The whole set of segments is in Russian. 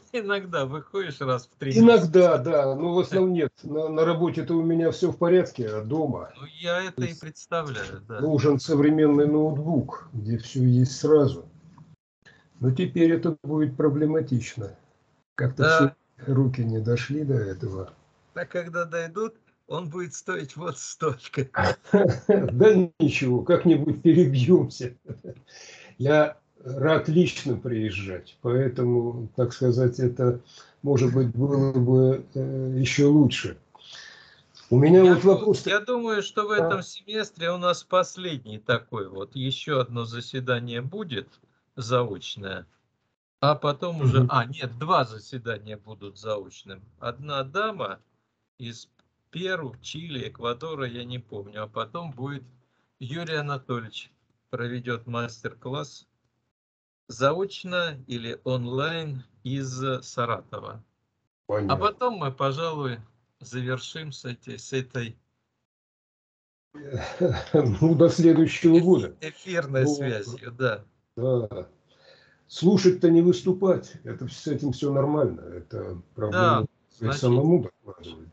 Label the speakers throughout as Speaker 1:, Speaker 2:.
Speaker 1: Иногда выходишь раз в три
Speaker 2: Иногда, да, но в основном нет. На, на работе-то у меня все в порядке, а дома
Speaker 1: Ну, я это и представляю, да.
Speaker 2: нужен современный ноутбук, где все есть сразу. Но теперь это будет проблематично. Как-то
Speaker 1: Да.
Speaker 2: все руки не дошли до этого.
Speaker 1: А когда дойдут, он будет стоить вот столько.
Speaker 2: Да ничего, как-нибудь перебьемся. Я рад лично приезжать, поэтому, так сказать, это, может быть, было бы э, еще лучше. У меня
Speaker 1: Я,
Speaker 2: вот вопрос...
Speaker 1: я думаю, что в
Speaker 2: А.
Speaker 1: этом семестре у нас последний такой вот. Еще одно заседание будет заочное. А потом уже...
Speaker 2: Мгм.
Speaker 1: А, нет, два заседания будут заочным. Одна дама из Перу, Чили, Эквадора, я не помню. А потом будет Юрий Анатольевич проведет мастер-класс заочно или онлайн из Саратова. А
Speaker 2: Понятно.
Speaker 1: потом мы, пожалуй, завершим с, этой, с этой
Speaker 2: Ну, до следующего года.
Speaker 1: эфирной
Speaker 2: Ну,
Speaker 1: связью, да.
Speaker 2: Да. Слушать-то не выступать. Это с этим все нормально. Это проблема
Speaker 1: значит-
Speaker 2: самому докладывать.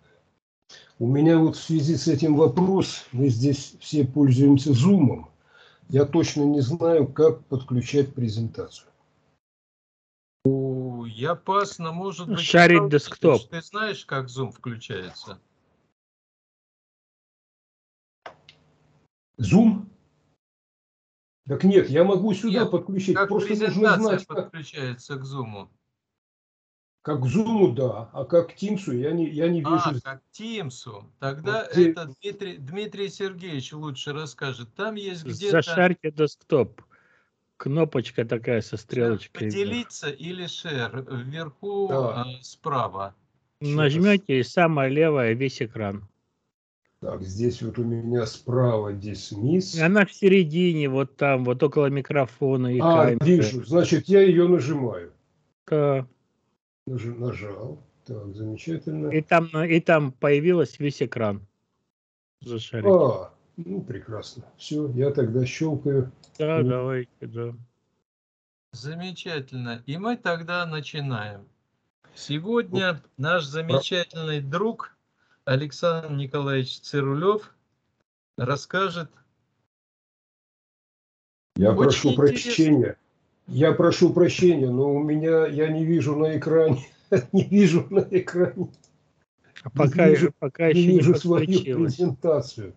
Speaker 2: У меня вот в связи с этим вопрос. Мы здесь все пользуемся зумом. Я точно не знаю, как подключать презентацию.
Speaker 1: У, Я опасно, может быть...
Speaker 3: Шарить
Speaker 1: Михаил
Speaker 3: десктоп.
Speaker 1: Ты знаешь, как Zoom включается?
Speaker 2: Зум? Так нет, я могу сюда
Speaker 1: Нет,
Speaker 2: подключить.
Speaker 1: Как
Speaker 2: Просто нужно знать, как,
Speaker 1: подключается к Zoom?
Speaker 2: Как к зуму, да, а как Тимсу я не, я не
Speaker 1: А,
Speaker 2: вижу.
Speaker 1: как Teams. Тогда
Speaker 2: Вот
Speaker 1: это Дмитрий, Дмитрий Сергеевич лучше расскажет. Там есть где-то...
Speaker 3: Зашарьте десктоп. Кнопочка такая со стрелочкой. вверх.
Speaker 1: Поделиться или share вверху
Speaker 2: Да.
Speaker 1: а, справа.
Speaker 3: Нажмете и самое левое весь экран.
Speaker 2: Так, здесь вот у меня справа dismiss.
Speaker 3: И Она в середине, вот там, вот около микрофона и
Speaker 2: А,
Speaker 3: камеры.
Speaker 2: вижу. Значит, я ее нажимаю.
Speaker 3: Да.
Speaker 2: Наж- Нажал. Так, замечательно.
Speaker 3: И там, на- и там появилась весь экран. Зашарить.
Speaker 2: А, ну, прекрасно. Все, я тогда щелкаю.
Speaker 3: Да,
Speaker 2: ну.
Speaker 3: давайте, да.
Speaker 1: Замечательно. И мы тогда начинаем. Сегодня наш замечательный друг Александр Николаевич Цирулев расскажет.
Speaker 2: Я
Speaker 1: Очень
Speaker 2: прошу
Speaker 1: интересно.
Speaker 2: прощения. Я прошу прощения, но у меня я не вижу на экране. Не вижу на экране.
Speaker 3: А пока,
Speaker 2: вижу-
Speaker 3: пока
Speaker 2: Не
Speaker 3: еще не
Speaker 2: вижу свою презентацию.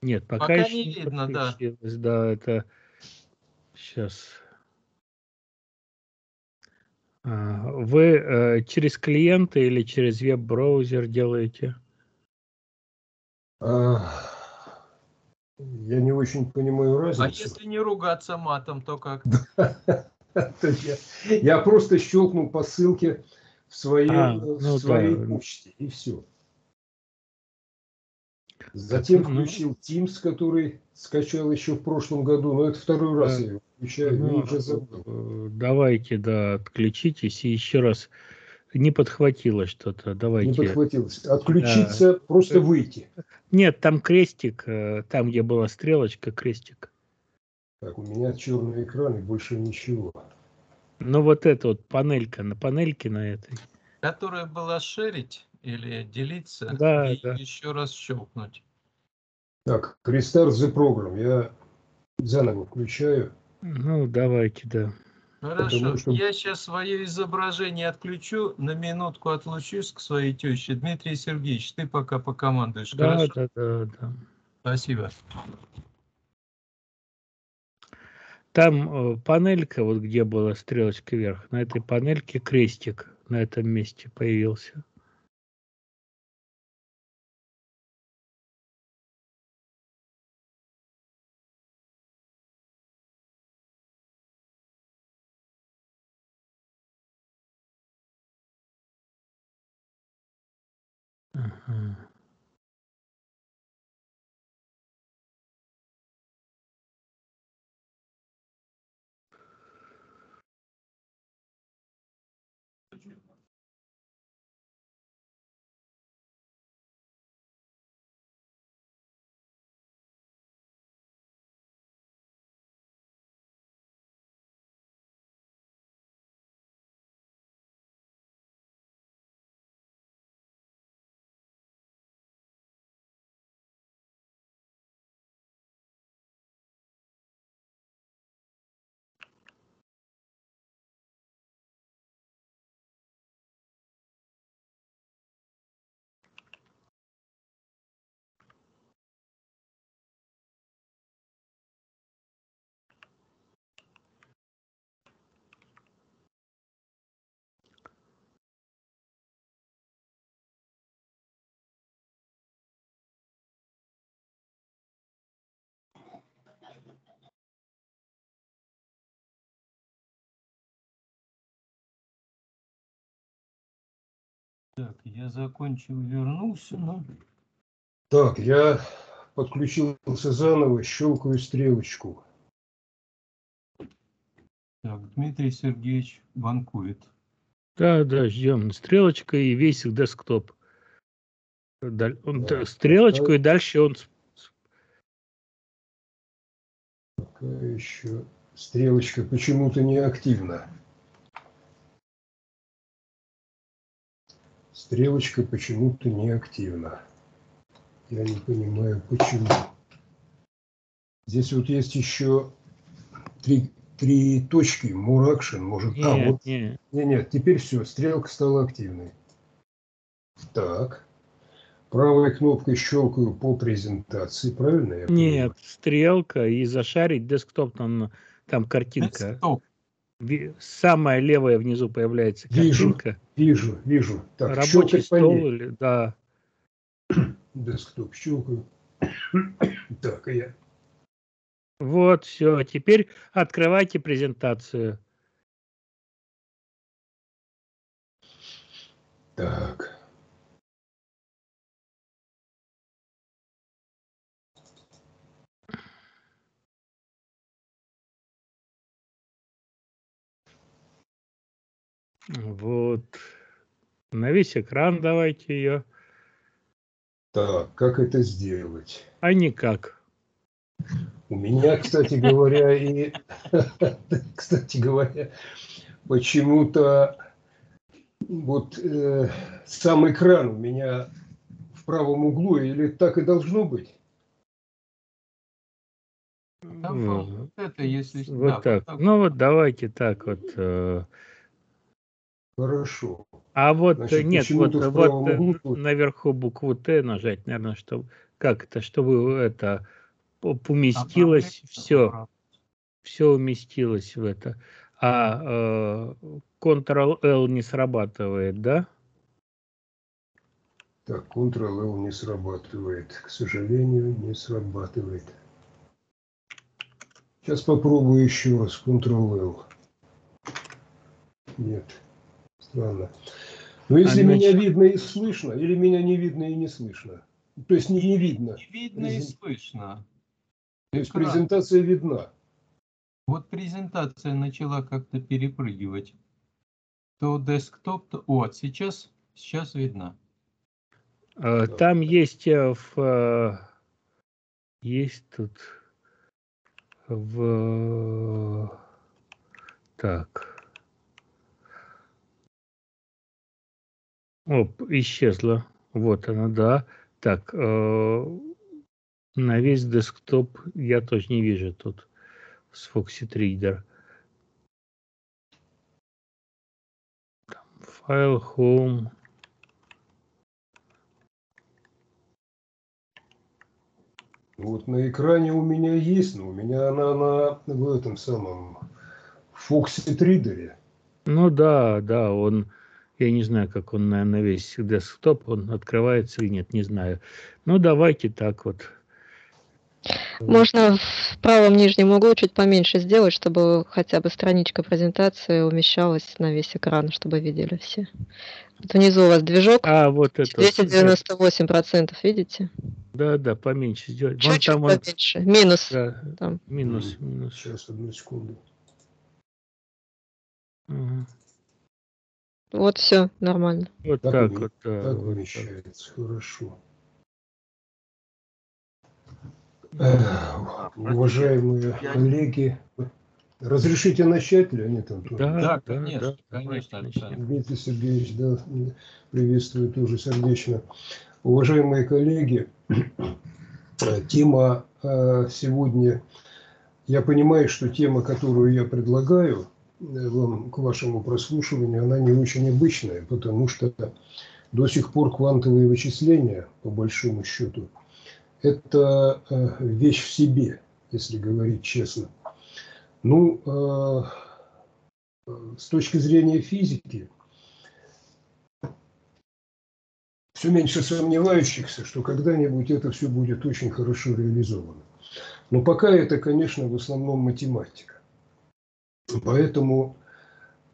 Speaker 3: Нет, пока,
Speaker 1: Пока
Speaker 3: еще
Speaker 1: не
Speaker 3: не,
Speaker 1: видно, да.
Speaker 3: Да, это сейчас. Вы э, через клиента или через веб-браузер делаете?
Speaker 2: А, Я не очень понимаю
Speaker 1: А
Speaker 2: разницу.
Speaker 1: если не ругаться матом, то как?
Speaker 2: я, я просто щелкнул по ссылке в своей,
Speaker 3: А,
Speaker 2: в
Speaker 3: ну
Speaker 2: своей
Speaker 3: да.
Speaker 2: почте, и все. Затем
Speaker 3: ну.
Speaker 2: включил Teams, который скачал еще в прошлом году, но это второй раз
Speaker 3: Да.
Speaker 2: я его включаю,
Speaker 3: Ну,
Speaker 2: уже забыл.
Speaker 3: э, Давайте, да, отключитесь и еще раз не подхватило что-то.
Speaker 2: Не
Speaker 3: Давайте.
Speaker 2: подхватилось. Отключиться, просто выйти.
Speaker 3: Нет, там крестик, э, там, где была стрелочка, крестик.
Speaker 2: Так, у меня черный экран и больше ничего.
Speaker 3: Ну вот это вот панелька, на панельке на этой.
Speaker 1: Которая была шерить или делиться
Speaker 3: Да,
Speaker 1: и
Speaker 3: да.
Speaker 1: еще раз щелкнуть.
Speaker 2: Так, Restart the program. Я заново включаю.
Speaker 3: Ну, давайте, да.
Speaker 1: Хорошо,
Speaker 2: Потому что-
Speaker 1: я сейчас свое изображение отключу, на минутку отлучусь к своей теще. Дмитрий Сергеевич, ты пока покомандуешь.
Speaker 3: Да,
Speaker 1: Хорошо?
Speaker 3: да, да, да.
Speaker 1: Спасибо.
Speaker 3: Там э, панелька, вот где была стрелочка вверх, на этой панельке крестик на этом месте появился. Ага.
Speaker 1: Так, я закончил, вернулся, но...
Speaker 2: Так, я подключился заново, щелкаю стрелочку.
Speaker 1: Так, Дмитрий Сергеевич банкует.
Speaker 3: Да, да, ждем. Стрелочка и весь десктоп. Даль- он,
Speaker 2: Да.
Speaker 3: стрелочку и дальше он
Speaker 2: Пока еще стрелочка почему-то не активна. Стрелочка почему-то не активна. Я не понимаю, почему. Здесь вот есть еще три, три точки. More action, может... а,
Speaker 3: Нет,
Speaker 2: вот.
Speaker 3: нет.
Speaker 2: Нет, нет, теперь все, стрелка стала активной. Так. Правой кнопкой щелкаю по презентации, правильно я понимаю?
Speaker 3: Нет, стрелка и зашарить десктоп, там, там картинка.
Speaker 1: Десктоп.
Speaker 3: Самая левая внизу появляется
Speaker 2: Вижу.
Speaker 3: картинка.
Speaker 2: Вижу, вижу. Так,
Speaker 3: Рабочий стол или да.
Speaker 2: Десктоп щелкаю. Так, и я.
Speaker 3: Вот, все. Теперь открывайте презентацию.
Speaker 2: Так.
Speaker 3: Вот. На весь экран давайте ее.
Speaker 2: Так, как это сделать?
Speaker 3: А никак.
Speaker 2: У меня, кстати говоря, и кстати говоря, почему-то вот э, сам экран у меня в правом углу, или так и должно быть?
Speaker 1: Там
Speaker 3: Ну,
Speaker 1: вот это, если...
Speaker 3: Вот
Speaker 1: да,
Speaker 3: так. Ну вот давайте так вот. э.
Speaker 2: Хорошо.
Speaker 3: А вот э,
Speaker 2: Значит,
Speaker 3: нет, вот, вот э,
Speaker 2: углу-
Speaker 3: наверху букву Т нажать, наверное, чтобы как это, чтобы это по- поместилось
Speaker 1: Обновлять
Speaker 3: все,
Speaker 1: аппарат.
Speaker 3: все уместилось в это. А э, Ctrl-L не срабатывает, да?
Speaker 2: Так, Ctrl-L не срабатывает. К сожалению, не срабатывает. Сейчас попробую еще раз. Ctrl-L. Нет. Странно. Но если
Speaker 3: А,
Speaker 2: меня
Speaker 3: значит-
Speaker 2: видно и слышно, или меня не видно и не слышно. То есть не, не видно.
Speaker 1: Не видно и слышно.
Speaker 2: То есть презентация видна.
Speaker 1: Вот презентация начала как-то перепрыгивать. То десктоп, то... Вот, сейчас, сейчас видно.
Speaker 3: Э,
Speaker 2: Да.
Speaker 3: Там есть э, в э, есть тут в так. Оп, исчезла. Вот она, да. Так, э, на весь десктоп я тоже не вижу тут с Foxit Reader. Там Файл, Home.
Speaker 2: Вот на экране у меня есть, но у меня она на в этом самом Foxit Reader.
Speaker 3: Ну да, да, он, я не знаю, как он на, на весь десктоп, он открывается или нет, не знаю. Ну давайте так вот.
Speaker 4: Можно в правом нижнем углу чуть поменьше сделать, чтобы хотя бы страничка презентации умещалась на весь экран, чтобы видели все. Вот внизу у вас движок,
Speaker 3: А, вот это. вот,
Speaker 4: 298%, видите?
Speaker 3: Да, да, поменьше сделать.
Speaker 4: Чуть-чуть
Speaker 3: там он,
Speaker 4: поменьше. Минус.
Speaker 3: да,
Speaker 4: Там.
Speaker 3: минус, минус.
Speaker 2: Сейчас, одну секунду.
Speaker 3: Ага.
Speaker 4: Вот все, нормально.
Speaker 3: Вот
Speaker 2: Так
Speaker 3: так вот.
Speaker 2: Так
Speaker 3: вот так.
Speaker 2: хорошо. Эх, Уважаемые коллеги, разрешите начать, Леонид Антонович?
Speaker 3: Да,
Speaker 1: Да,
Speaker 3: да,
Speaker 1: конечно,
Speaker 3: да,
Speaker 1: конечно, Александр.
Speaker 2: Дмитрий Сергеевич, да, приветствую тоже сердечно. Уважаемые коллеги, тема э, сегодня, я понимаю, что тема, которую я предлагаю вам к вашему прослушиванию, она не очень обычная, потому что до сих пор квантовые вычисления, по большому счету, это э, вещь в себе, если говорить честно. Ну, э, э, с точки зрения физики, все меньше сомневающихся, что когда-нибудь это все будет очень хорошо реализовано. Но пока это, конечно, в основном математика. Поэтому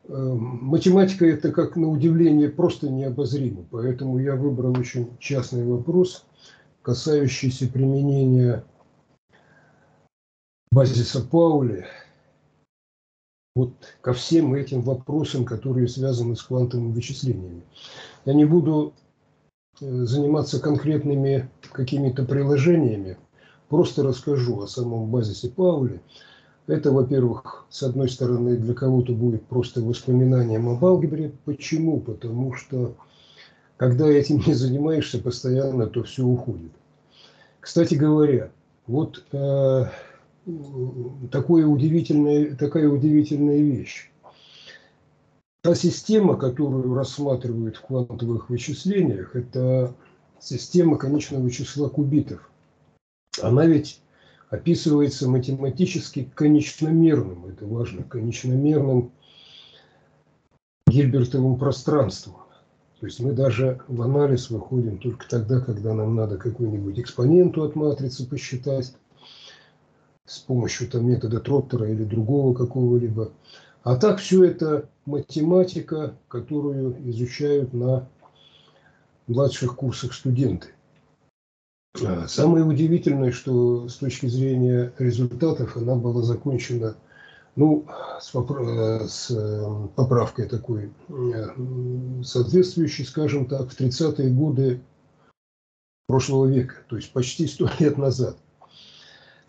Speaker 2: математика это как на удивление просто необозримо, поэтому я выбрал очень частный вопрос, касающийся применения базиса Паули вот ко всем этим вопросам, которые связаны с квантовыми вычислениями. Я не буду э, заниматься конкретными какими-то приложениями, просто расскажу о самом базисе Паули. Это, во-первых, с одной стороны, для кого-то будет просто воспоминанием об алгебре. Почему? Потому что, когда этим не занимаешься постоянно, то все уходит. Кстати говоря, вот э, такое удивительное, такая удивительная вещь. Та система, которую рассматривают в квантовых вычислениях, это система конечного числа кубитов. Она ведь описывается математически конечномерным, это важно, конечномерным Гильбертовым пространством. То есть мы даже в анализ выходим только тогда, когда нам надо какую-нибудь экспоненту от матрицы посчитать, с помощью там, метода Троттера или другого какого-либо. А так все это математика, которую изучают на младших курсах студенты. А самое удивительное, что с точки зрения результатов она была закончена ну, с, попра- с э, поправкой такой э, соответствующей, скажем так, в 30-е годы прошлого века, то есть почти сто лет назад –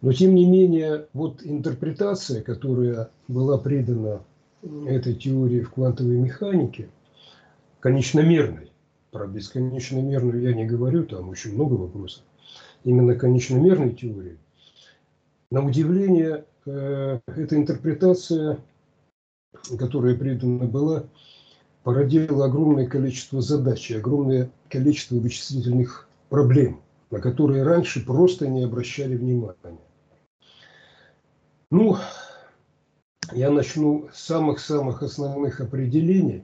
Speaker 2: но тем не менее, вот интерпретация, которая была придана этой теории в квантовой механике, конечномерной, про бесконечномерную я не говорю, там очень много вопросов, именно конечномерной теории, на удивление, э, эта интерпретация, которая придана была, породила огромное количество задач, огромное количество вычислительных проблем, на которые раньше просто не обращали внимания. Ну, я начну с самых-самых основных определений.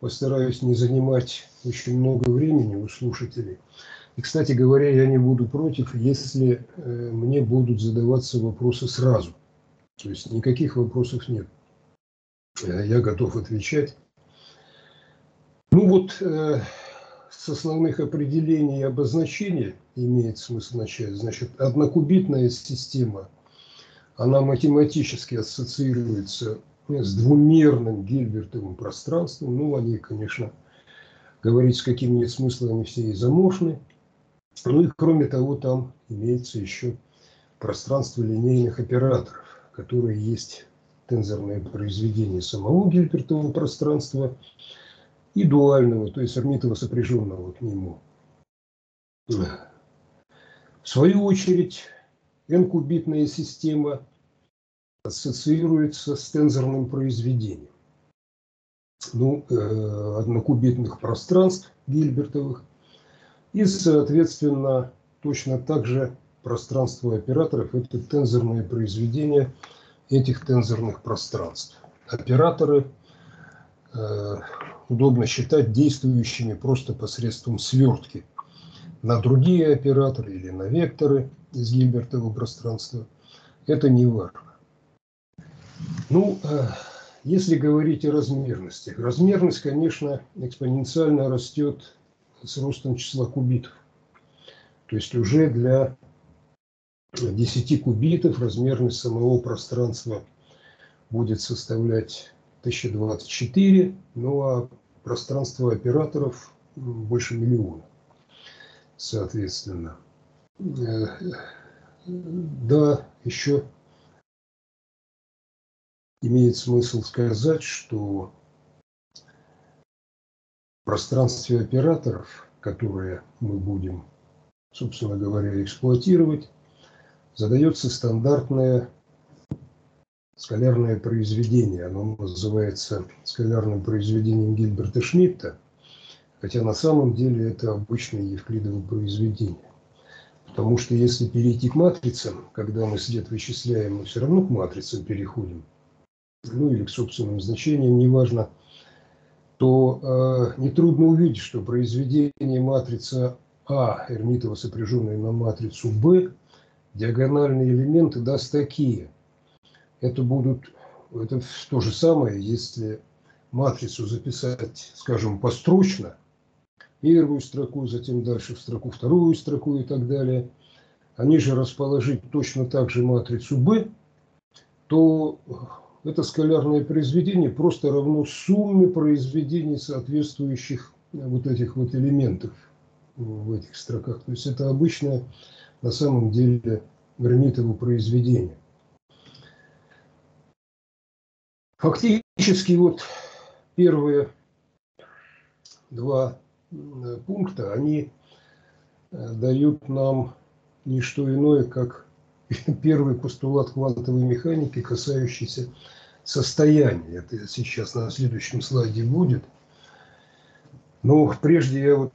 Speaker 2: Постараюсь не занимать очень много времени у слушателей. И, кстати говоря, я не буду против, если э, мне будут задаваться вопросы сразу. То есть никаких вопросов нет. Э, я готов отвечать. Ну вот, э, с основных определений и обозначений имеет смысл начать. Значит, однокубитная система – она математически ассоциируется с двумерным Гильбертовым пространством. Ну, они, конечно, говорить с каким нет смысла, они все изоморфны. Ну и кроме того, там имеется еще пространство линейных операторов, которые есть тензорное произведение самого Гильбертового пространства и дуального, то есть орбитово сопряженного к нему. В свою очередь, n-кубитная система ассоциируется с тензорным произведением. Ну, э, однокубитных пространств Гильбертовых и, соответственно, точно так же пространство операторов – это тензорное произведение этих тензорных пространств. Операторы э, удобно считать действующими просто посредством свертки на другие операторы или на векторы из Гильбертового пространства. Это не важно. Ну, э, если говорить о размерности, размерность, конечно, экспоненциально растет с ростом числа кубитов. То есть уже для 10 кубитов размерность самого пространства будет составлять 1024, ну а пространство операторов больше миллиона, соответственно. Э, да, еще имеет смысл сказать, что пространстве операторов, которые мы будем, собственно говоря, эксплуатировать, задается стандартное скалярное произведение. Оно называется скалярным произведением Гильберта Шмидта, хотя на самом деле это обычное евклидово произведение. Потому что если перейти к матрицам, когда мы след вычисляем, мы все равно к матрицам переходим – ну или к собственным значениям, неважно, то э, нетрудно увидеть, что произведение матрицы А, Эрмитова, сопряженной на матрицу Б, диагональные элементы даст такие. Это будут, это то же самое, если матрицу записать, скажем, построчно, первую строку, затем дальше в строку вторую строку и так далее, они же расположить точно так же матрицу B, то это скалярное произведение просто равно сумме произведений соответствующих вот этих вот элементов в этих строках. То есть это обычное на самом деле гранитово произведение. Фактически вот первые два пункта, они э, дают нам не что иное, как первый постулат квантовой механики, касающийся состояния. Это сейчас на следующем слайде будет. Но прежде я вот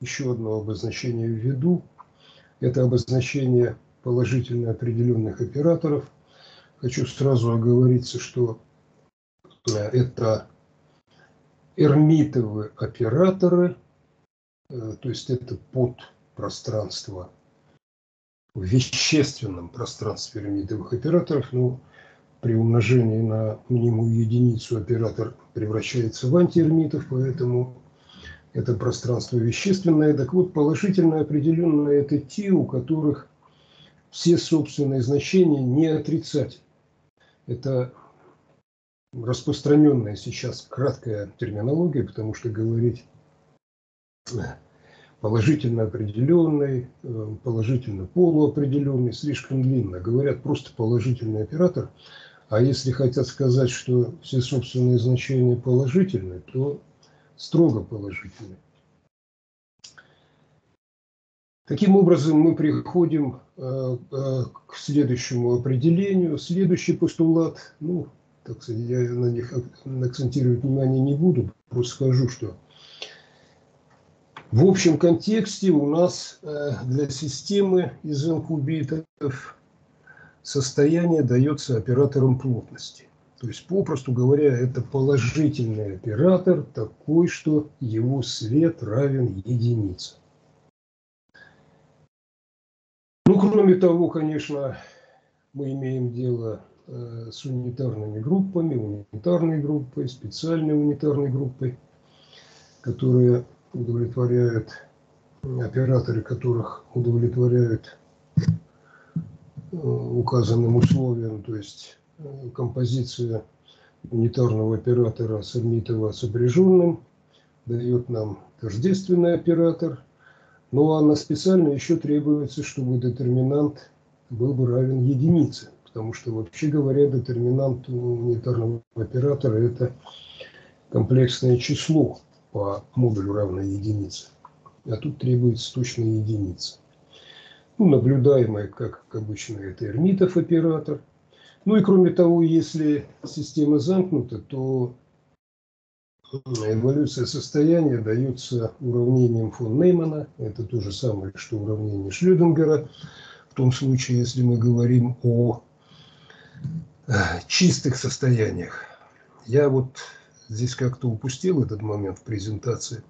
Speaker 2: еще одно обозначение введу. Это обозначение положительно определенных операторов. Хочу сразу оговориться, что э, это эрмитовые операторы, э, то есть это подпространство в вещественном пространстве эрмитовых операторов, ну, при умножении на минимум единицу оператор превращается в антиэрмитов, поэтому это пространство вещественное. Так вот, положительно определенное это те, у которых все собственные значения не отрицательны. Это распространенная сейчас краткая терминология, потому что говорить положительно определенный, э, положительно полуопределенный, слишком длинно. Говорят просто положительный оператор. А если хотят сказать, что все собственные значения положительны, то строго положительны. Таким образом, мы приходим э, э, к следующему определению. Следующий постулат, ну, так сказать, я на них акцентировать внимание не буду, просто скажу, что в общем контексте у нас э, для системы из n-кубитов состояние дается оператором плотности. То есть, попросту говоря, это положительный оператор такой, что его свет равен единице. Ну, кроме того, конечно, мы имеем дело э, с унитарными группами, унитарной группой, специальной унитарной группой, которые удовлетворяют, операторы которых удовлетворяют э, указанным условиям, то есть э, композиция унитарного оператора с Эрмитово сопряженным дает нам тождественный оператор – ну а на специально еще требуется, чтобы детерминант был бы равен единице. Потому что, вообще говоря, детерминант унитарного оператора – это комплексное число по модулю равной единице. А тут требуется точная единица. Ну, наблюдаемая, как обычно, это Эрмитов оператор. Ну и кроме того, если система замкнута, то Эволюция состояния дается уравнением фон Неймана. Это то же самое, что уравнение Шлёдингера. В том случае, если мы говорим о э, чистых состояниях. Я вот здесь как-то упустил этот момент в презентации,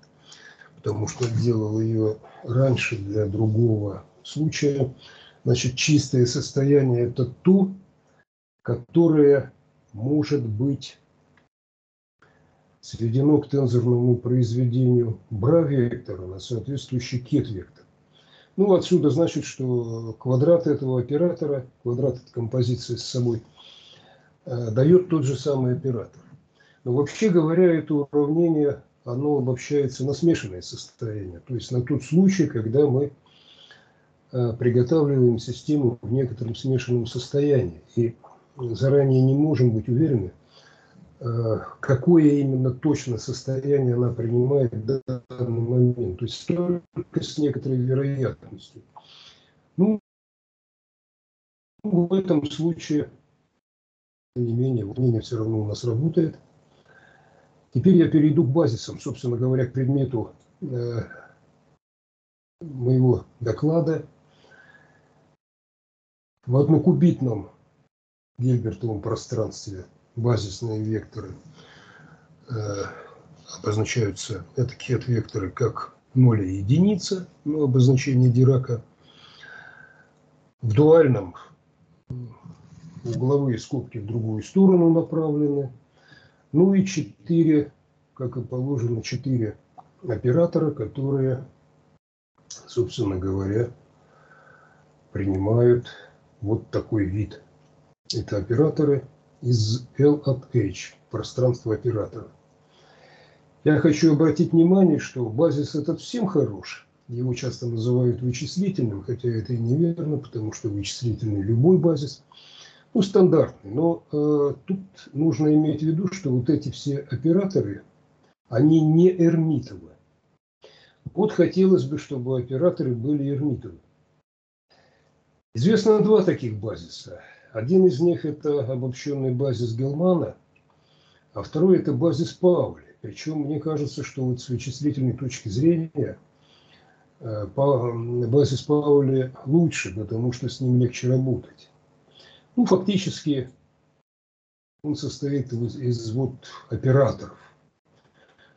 Speaker 2: потому что делал ее раньше для другого случая. Значит, чистое состояние – это то, которое может быть сведено к тензорному произведению бра-вектора на соответствующий кет-вектор. Ну, отсюда значит, что квадрат этого оператора, квадрат этой композиции с собой, э, дает тот же самый оператор. Но вообще говоря, это уравнение, оно обобщается на смешанное состояние. То есть на тот случай, когда мы э, приготавливаем систему в некотором смешанном состоянии. И заранее не можем быть уверены – Э, какое именно точно состояние она принимает в данный момент. То есть только с некоторой вероятностью. Ну, в этом случае, тем не менее, мнение все равно у нас работает. Теперь я перейду к базисам, собственно говоря, к предмету э, моего доклада. В однокубитном гильбертовом пространстве базисные векторы э, обозначаются, это кет-векторы как 0 и единица, ну, обозначение Дирака. В дуальном угловые скобки в другую сторону направлены. Ну и четыре, как и положено, четыре оператора, которые, собственно говоря, принимают вот такой вид. Это операторы из L от H, пространство оператора. Я хочу обратить внимание, что базис этот всем хорош. Его часто называют вычислительным, хотя это и неверно, потому что вычислительный любой базис, ну, стандартный. Но э, тут нужно иметь в виду, что вот эти все операторы, они не эрмитовы. Вот хотелось бы, чтобы операторы были эрмитовы. Известно два таких базиса. Один из них это обобщенный базис Гелмана, а второй это базис Паули. Причем мне кажется, что вот с вычислительной точки зрения э, базис Паули лучше, потому что с ним легче работать. Ну, фактически он состоит из, из вот операторов.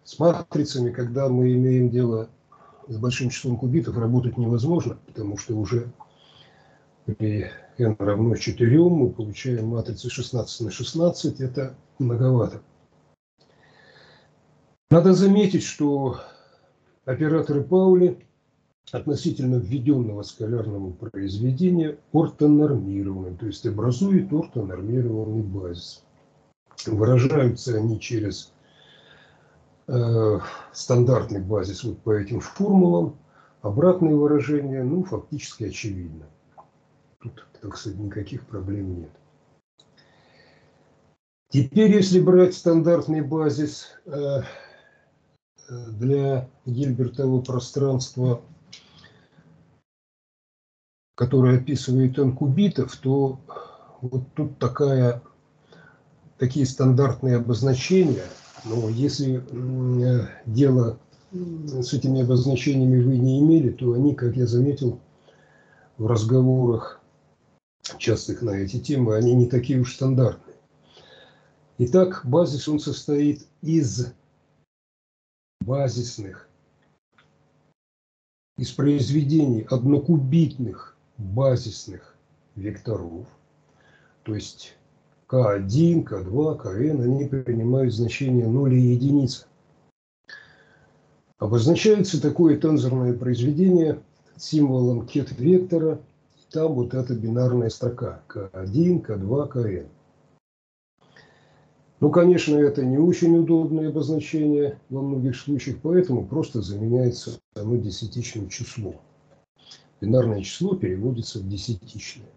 Speaker 2: С матрицами, когда мы имеем дело с большим числом кубитов, работать невозможно, потому что уже при n равно 4 мы получаем матрицу 16 на 16, это многовато. Надо заметить, что операторы Паули относительно введенного скалярного произведения ортонормированы, то есть образуют ортонормированный базис. Выражаются они через э, стандартный базис вот по этим формулам. Обратное выражение, ну, фактически очевидно. Тут, так сказать, никаких проблем нет. Теперь, если брать стандартный базис э, для Гильбертового пространства, которое описывает n кубитов, то вот тут такая, такие стандартные обозначения. Но если дело с этими обозначениями вы не имели, то они, как я заметил в разговорах частых на эти темы, они не такие уж стандартные. Итак, базис он состоит из базисных, из произведений однокубитных базисных векторов, то есть К1, К2, КН, они принимают значение 0 и единицы. Обозначается такое тензорное произведение символом кет вектора, там вот эта бинарная строка К1, К2, КН. Ну, конечно, это не очень удобное обозначение во многих случаях, поэтому просто заменяется оно десятичным числом. Бинарное число переводится в десятичное.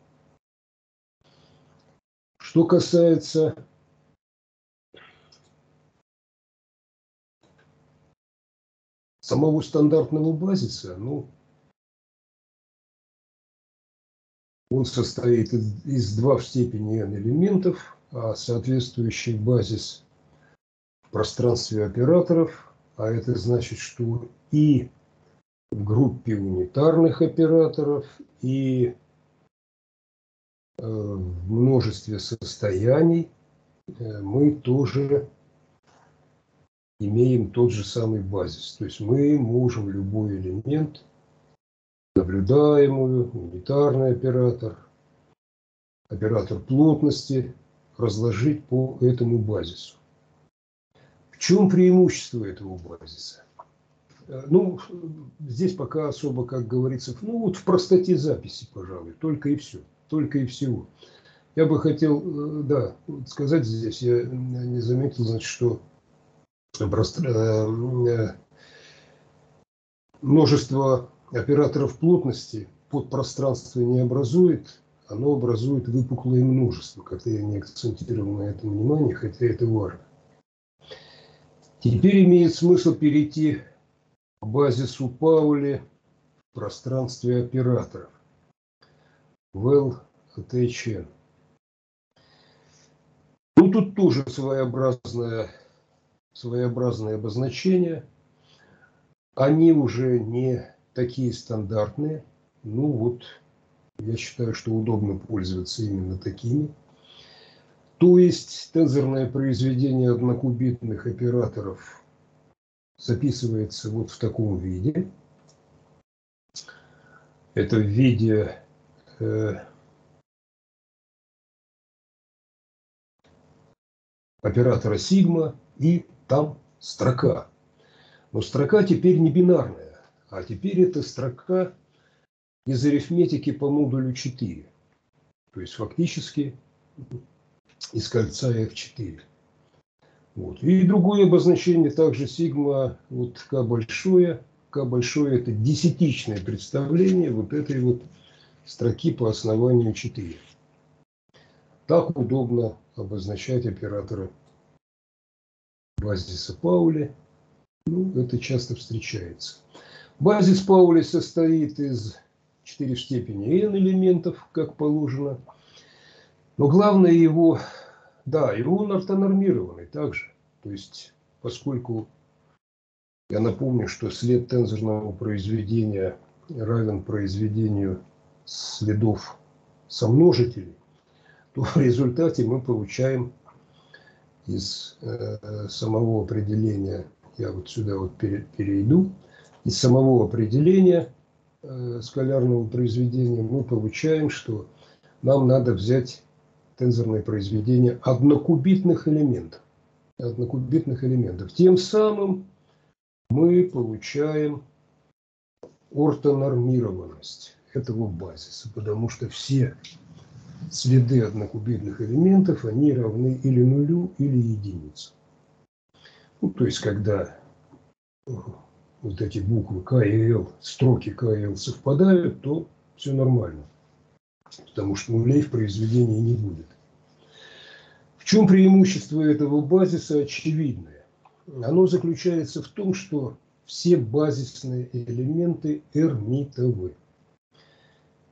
Speaker 2: Что касается самого стандартного базиса, ну, он состоит из, 2 в степени n элементов – а соответствующий базис в пространстве операторов, а это значит, что и в группе унитарных операторов, и э, в множестве состояний э, мы тоже имеем тот же самый базис. То есть мы можем любой элемент, наблюдаемую, унитарный оператор, оператор плотности, разложить по этому базису. В чем преимущество этого базиса? Э, ну, здесь пока особо, как говорится, ну вот в простоте записи, пожалуй, только и все, только и всего. Я бы хотел, э, да, сказать здесь, я не заметил, значит, что э, множество операторов плотности под пространство не образует, оно образует выпуклое множество. Как-то я не акцентировал на этом внимание, хотя это важно. Теперь имеет смысл перейти базису Паули в пространстве операторов. Well ATHN. Ну, тут тоже своеобразное, своеобразное обозначение. Они уже не такие стандартные. Ну, вот я считаю, что удобно пользоваться именно такими. То есть тензорное произведение однокубитных операторов записывается вот в таком виде. Это в виде э, оператора сигма и там строка. Но строка теперь не бинарная, а теперь это строка из арифметики по модулю 4. То есть фактически из кольца F4. Вот. И другое обозначение также сигма, вот К большое. К большое это десятичное представление вот этой вот строки по основанию 4. Так удобно обозначать операторы базиса Паули. Ну, это часто встречается. Базис Паули состоит из 4 в степени n элементов, как положено. Но главное его, да, и он ортонормированный также. То есть, поскольку я напомню, что след тензорного произведения равен произведению следов сомножителей, то в результате мы получаем из э, самого определения, я вот сюда вот перейду, из самого определения э, скалярного произведения мы получаем, что нам надо взять тензорное произведение однокубитных элементов. Однокубитных элементов. Тем самым мы получаем ортонормированность этого базиса, потому что все следы однокубитных элементов, они равны или нулю, или единице. Ну, то есть, когда э, вот эти буквы К и Л, строки К и Л совпадают, то все нормально. Потому что нулей в произведении не будет. В чем преимущество этого базиса очевидное? Оно заключается в том, что все базисные элементы эрмитовы.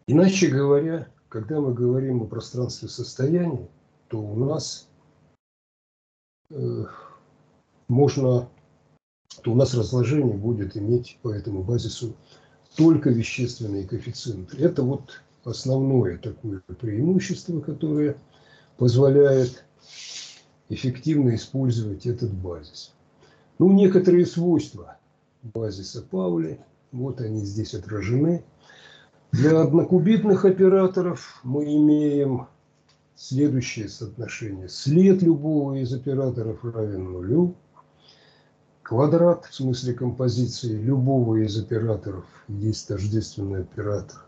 Speaker 2: Иначе говоря, когда мы говорим о пространстве состояния, то у нас э, можно, то у нас разложение будет иметь по этому базису только вещественные коэффициенты. Это вот основное такое преимущество, которое позволяет эффективно использовать этот базис. Ну, некоторые свойства базиса Паули, вот они здесь отражены – для однокубитных операторов мы имеем следующее соотношение. След любого из операторов равен нулю. Квадрат, в смысле композиции любого из операторов, есть тождественный оператор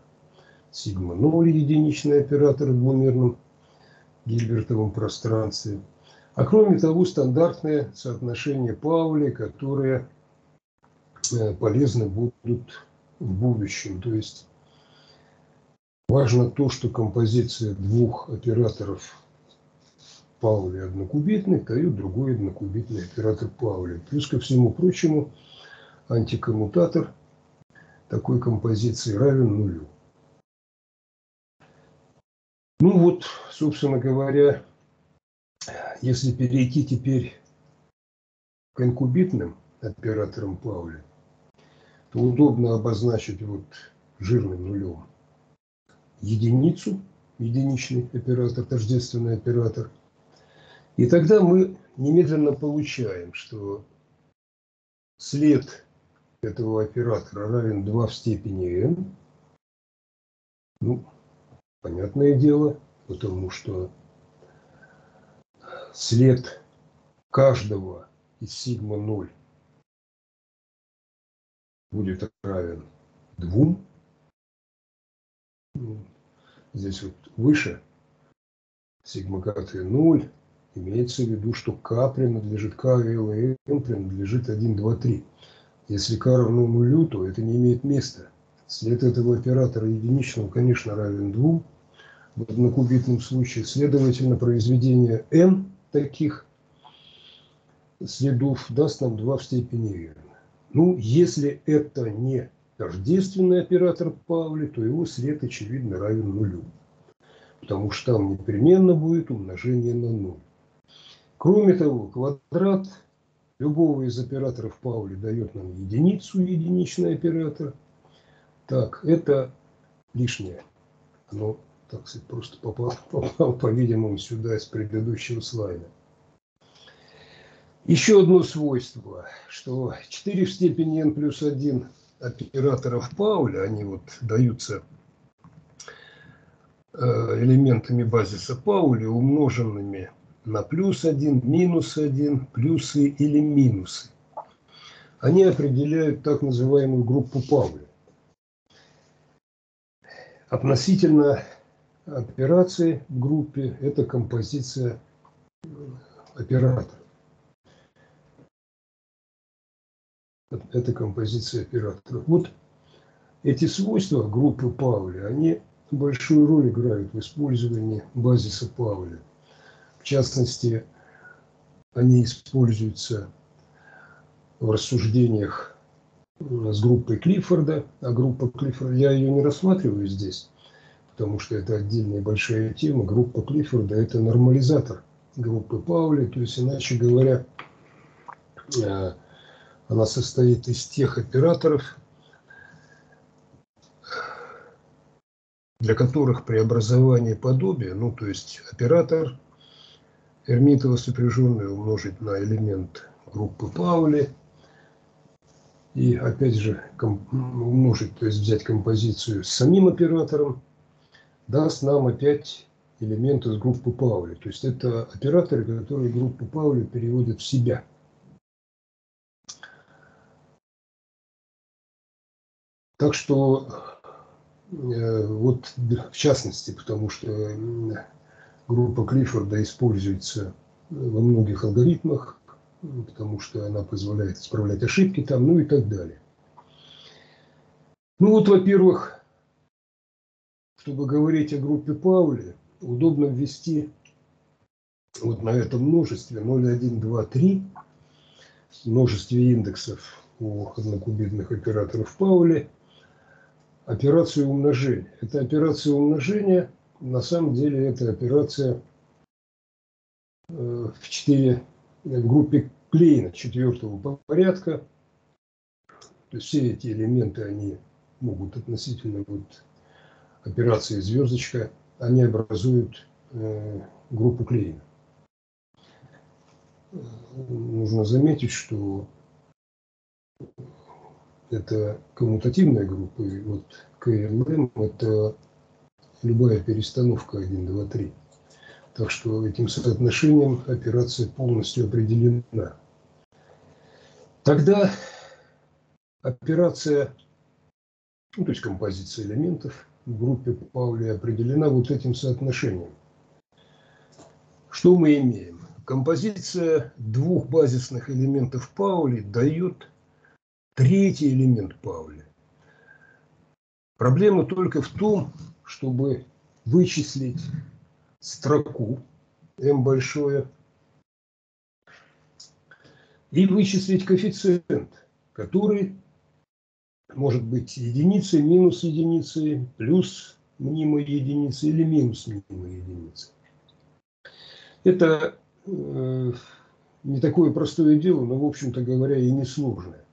Speaker 2: сигма 0, единичный оператор в двумерном гильбертовом пространстве. А кроме того, стандартное соотношение Паули, которые э, полезны будут в будущем. То есть Важно то, что композиция двух операторов Паули однокубитный дает другой однокубитный оператор Паули. Плюс ко всему прочему, антикоммутатор такой композиции равен нулю. Ну вот, собственно говоря, если перейти теперь к инкубитным операторам Паули, то удобно обозначить вот жирным нулем единицу, единичный оператор, тождественный оператор. И тогда мы немедленно получаем, что след этого оператора равен 2 в степени n. Ну, понятное дело, потому что след каждого из сигма 0 будет равен 2 здесь вот выше, сигма кт 0, имеется в виду, что k принадлежит k, l и m принадлежит 1, 2, 3. Если k равно нулю, то это не имеет места. След этого оператора единичного, конечно, равен 2 в однокубитном случае. Следовательно, произведение n таких следов даст нам 2 в степени n. Ну, если это не тождественный оператор Паули, то его след, очевидно, равен нулю. Потому что там непременно будет умножение на ноль. Кроме того, квадрат любого из операторов Паули дает нам единицу, единичный оператор. Так, это лишнее. Оно, так сказать, просто попало, по-видимому, сюда из предыдущего слайда. Еще одно свойство, что 4 в степени n плюс 1 операторов Пауля, они вот даются э, элементами базиса Пауля, умноженными на плюс 1, минус 1, плюсы или минусы. Они определяют так называемую группу Пауля. Относительно операции в группе – это композиция оператора. Это композиция оператора. Вот эти свойства группы Пауля, они большую роль играют в использовании базиса Пауля. В частности, они используются в рассуждениях с группой Клиффорда, а группа Клиффорда, я ее не рассматриваю здесь, потому что это отдельная большая тема. Группа Клиффорда – это нормализатор группы Паули, то есть, иначе говоря, э, она состоит из тех операторов, для которых преобразование подобия, ну то есть оператор Эрмитова сопряженный умножить на элемент группы Паули и опять же умножить, то есть взять композицию с самим оператором, даст нам опять элемент из группы Паули. То есть это операторы, которые группу Паули переводят в себя. Так что Э, вот в частности, потому что группа Клиффорда используется во многих алгоритмах, потому что она позволяет исправлять ошибки там, ну и так далее. Ну вот, во-первых, чтобы говорить о группе Паули, удобно ввести вот на этом множестве 0, 1, 2, 3, множестве индексов у однокубитных операторов Паули – операцию умножения. Это операция умножения, на самом деле это операция э, в 4 в группе Клейна четвертого порядка. То есть все эти элементы, они могут относительно вот операции звездочка, они образуют э, группу Клейна. Нужно заметить, что это коммутативная группа, и вот КММ – это любая перестановка 1, 2, 3. Так что этим соотношением операция полностью определена. Тогда операция, ну, то есть композиция элементов в группе Паули определена вот этим соотношением. Что мы имеем? Композиция двух базисных элементов Паули дает Третий элемент Пауля. Проблема только в том, чтобы вычислить строку m большое и вычислить коэффициент, который может быть единицей, минус единицей, плюс мнимой единицы или минус мнимой единицы. Это э, не такое простое дело, но, в общем-то говоря, и несложное.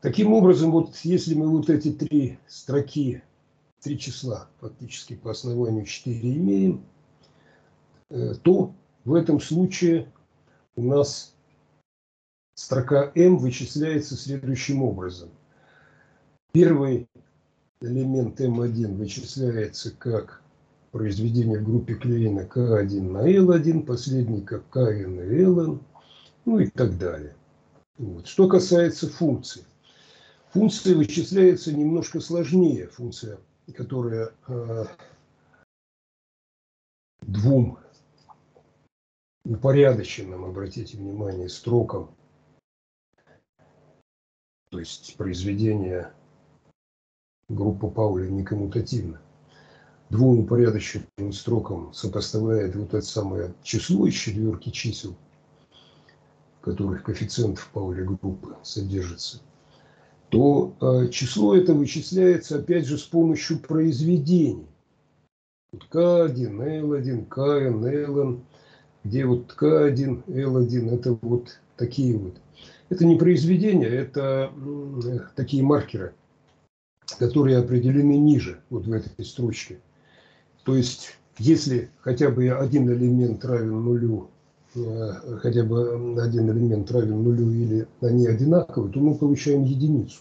Speaker 2: Таким образом, вот если мы вот эти три строки, три числа фактически по основанию 4 имеем, э, то в этом случае у нас строка m вычисляется следующим образом. Первый элемент m1 вычисляется как произведение в группе Клейна k1 на l1, последний как kn и ln, ну и так далее. Вот. Что касается функций. Функция вычисляется немножко сложнее. Функция, которая э, двум упорядоченным, обратите внимание, строкам, то есть произведение группы Пауля не коммутативно, двум упорядоченным строкам сопоставляет вот это самое число из четверки чисел, в которых коэффициент в Пауле группы содержится – то э, число это вычисляется опять же с помощью произведений. Вот К1, L1, КН, LN, где вот К1, L1, это вот такие вот. Это не произведения, это э, такие маркеры, которые определены ниже, вот в этой строчке. То есть, если хотя бы один элемент равен нулю хотя бы один элемент равен нулю или они одинаковы, то мы получаем единицу.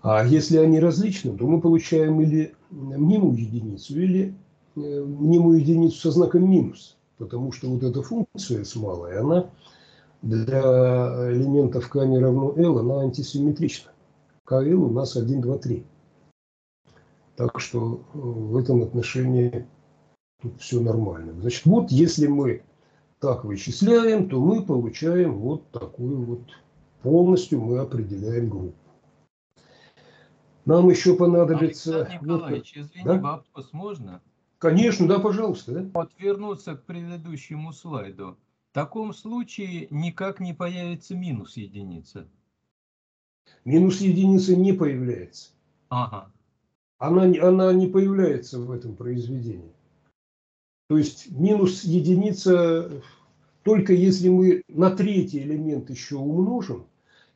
Speaker 2: А если они различны, то мы получаем или мнимую единицу, или э, мнимую единицу со знаком минус. потому что вот эта функция с малой, она для элементов k не равно L, она антисимметрична. KL у нас 1, 2, 3. Так что э, в этом отношении тут все нормально. Значит, вот если мы так вычисляем, то мы получаем вот такую вот, полностью мы определяем группу. Нам еще понадобится...
Speaker 1: Александр Николаевич, извини, да? вопрос можно?
Speaker 2: Конечно, да, пожалуйста. Да?
Speaker 1: Вот вернуться к предыдущему слайду. В таком случае никак не появится минус единица.
Speaker 2: Минус единицы не появляется.
Speaker 1: Ага.
Speaker 2: Она, она не появляется в этом произведении. То есть минус единица только если мы на третий элемент еще умножим,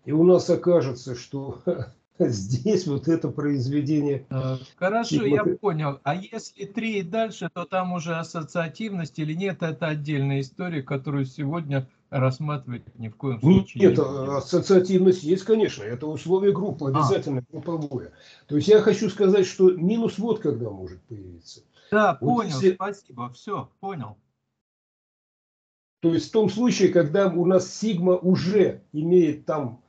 Speaker 2: и у нас окажется, что здесь вот это произведение...
Speaker 1: Э, хорошо, я понял. А если три и дальше, то там уже ассоциативность или нет, это отдельная история, которую сегодня рассматривать ни в коем случае
Speaker 2: нет. Нет, ассоциативность есть, конечно. Это условие группы, а. обязательно а. групповое. То есть я хочу сказать, что минус вот когда может появиться.
Speaker 1: Да, вот понял, если... спасибо, все, понял.
Speaker 2: То есть в том случае, когда у нас сигма уже имеет там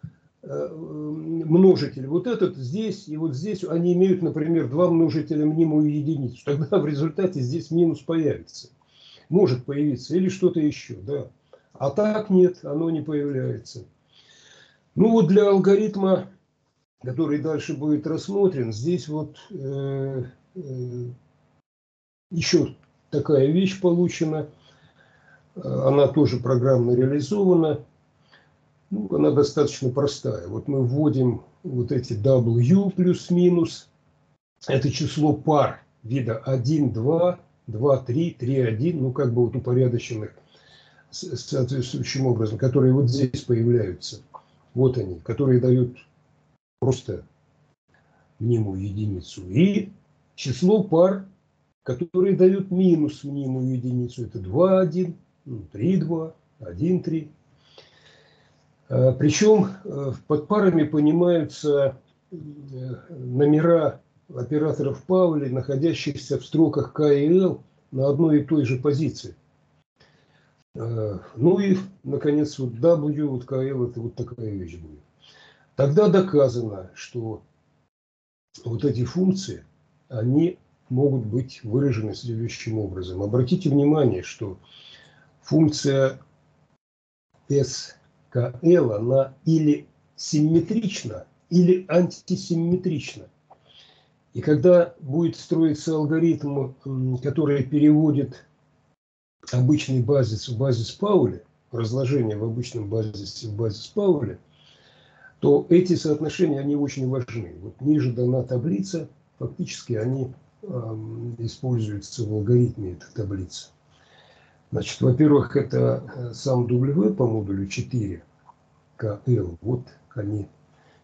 Speaker 2: Э, множитель. Вот этот здесь и вот здесь, они имеют, например, два множителя мнимую единицу. Тогда в результате здесь минус появится. Может появиться. Или что-то еще, да. А так нет, оно не появляется. Ну вот для алгоритма, который дальше будет рассмотрен, здесь вот э, э, еще такая вещь получена. Она тоже программно реализована ну, она достаточно простая. Вот мы вводим вот эти W плюс-минус. Это число пар вида 1, 2, 2, 3, 3, 1, ну как бы вот упорядоченных соответствующим образом, которые вот здесь появляются. Вот они, которые дают просто мнимую единицу. И число пар, которые дают минус мнимую единицу. Это 2, 1, 3, 2, 1, 3, Э, Причем под парами понимаются э, номера операторов Паули, находящихся в строках К и Л на одной и той же позиции. Ну и, наконец, вот W, вот КЛ, это вот такая вещь будет. Тогда доказано, что вот эти функции, они могут быть выражены следующим образом. Обратите внимание, что функция S КЛ, она или симметрична, или антисимметрична. И когда будет строиться алгоритм, который переводит обычный базис в базис Паули, разложение в обычном базисе в базис Паули, то эти соотношения, они очень важны. Вот ниже дана таблица, фактически они э, используются в алгоритме этой таблицы. Значит, во-первых, это э, сам W по модулю 4, KL, вот они.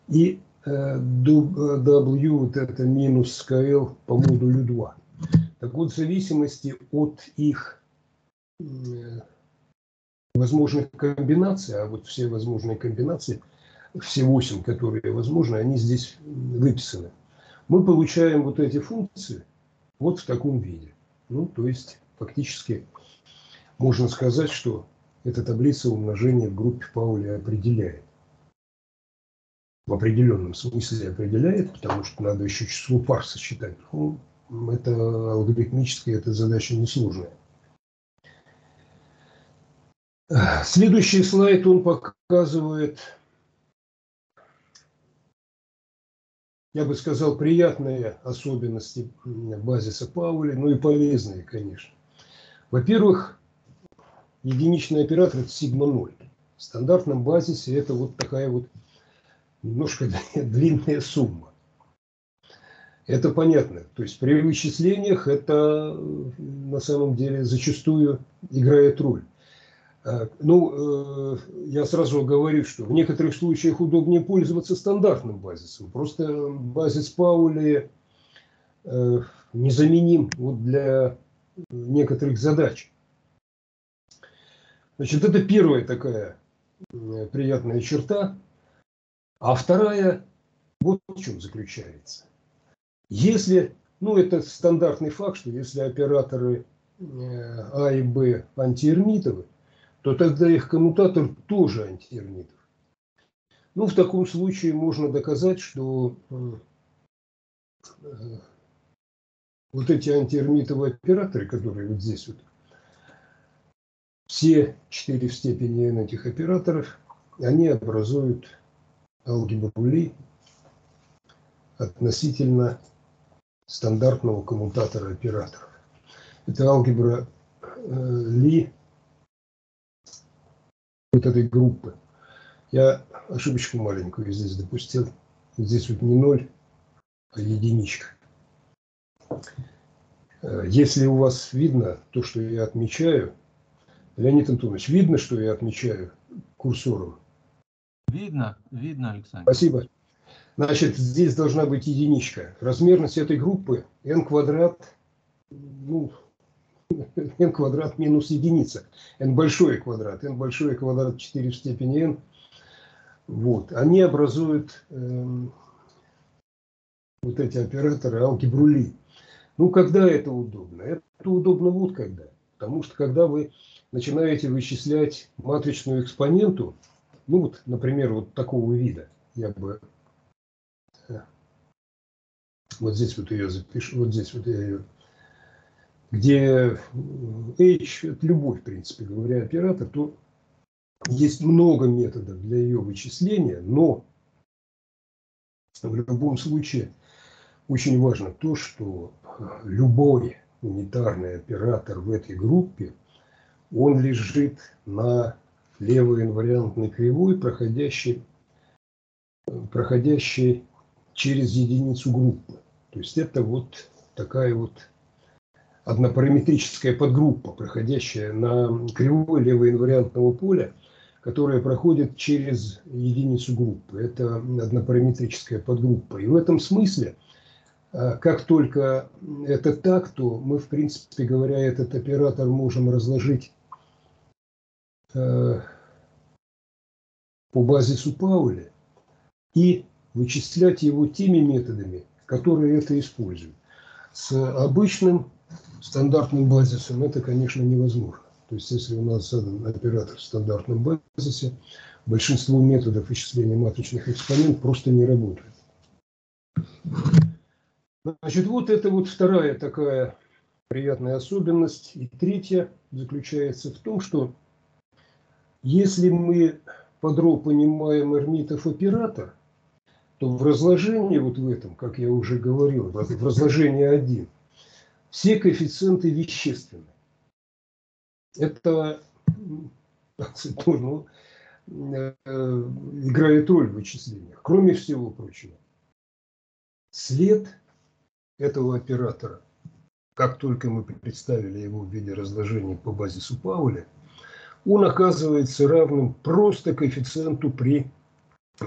Speaker 2: И э, W, вот это минус KL по модулю 2. Так вот, в зависимости от их э, возможных комбинаций, а вот все возможные комбинации, все 8, которые возможны, они здесь выписаны. Мы получаем вот эти функции вот в таком виде. Ну, то есть, фактически, можно сказать, что эта таблица умножения в группе Паули определяет. В определенном смысле определяет, потому что надо еще число пар сосчитать. Ну, это алгоритмически эта задача несложная. Следующий слайд он показывает, я бы сказал, приятные особенности базиса Паули, ну и полезные, конечно. Во-первых, единичный оператор это сигма 0. В стандартном базисе это вот такая вот немножко длинная сумма. Это понятно. То есть при вычислениях это на самом деле зачастую играет роль. А, ну, э, я сразу говорю, что в некоторых случаях удобнее пользоваться стандартным базисом. Просто базис Паули э, незаменим вот для некоторых задач. Значит, это первая такая приятная черта. А вторая вот в чем заключается. Если, ну это стандартный факт, что если операторы А и Б антиэрмитовы, то тогда их коммутатор тоже антиэрмитов. Ну, в таком случае можно доказать, что вот эти антиэрмитовые операторы, которые вот здесь вот, все четыре в степени n этих операторов, они образуют алгебру Ли относительно стандартного коммутатора операторов. Это алгебра э, Ли вот этой группы. Я ошибочку маленькую здесь допустил. Здесь вот не ноль, а единичка. Э, если у вас видно то, что я отмечаю, Леонид Антонович, видно, что я отмечаю курсором?
Speaker 1: Видно, видно, Александр.
Speaker 2: Спасибо. Значит, здесь должна быть единичка. Размерность этой группы n квадрат, ну, n квадрат минус единица. n большой квадрат. n большой квадрат 4 в степени n. Вот. Они образуют э, вот эти операторы алгебру Ли. Ну, когда это удобно? Это удобно вот когда. Потому что когда вы начинаете вычислять матричную экспоненту, ну вот, например, вот такого вида, я бы э, вот здесь вот ее запишу, вот здесь вот я ее, где H это любой, в принципе говоря, оператор, то есть много методов для ее вычисления, но в любом случае очень важно то, что любой унитарный оператор в этой группе, он лежит на левой инвариантной кривой, проходящей, проходящей через единицу группы. То есть это вот такая вот однопараметрическая подгруппа, проходящая на кривой левоинвариантного поля, которая проходит через единицу группы. Это однопараметрическая подгруппа. И в этом смысле – а как только это так, то мы, в принципе говоря, этот оператор можем разложить э, по базису Пауля и вычислять его теми методами, которые это используют. С обычным стандартным базисом это, конечно, невозможно. То есть, если у нас задан оператор в стандартном базисе, большинство методов вычисления матричных экспонентов просто не работают. Значит, вот это вот вторая такая приятная особенность. И третья заключается в том, что если мы подро понимаем Эрмитов оператор, то в разложении вот в этом, как я уже говорил, в разложении 1, все коэффициенты вещественны. Это ну, э, играет роль в вычислениях. Кроме всего прочего, след этого оператора, как только мы представили его в виде разложения по базису Пауля, он оказывается равным просто коэффициенту при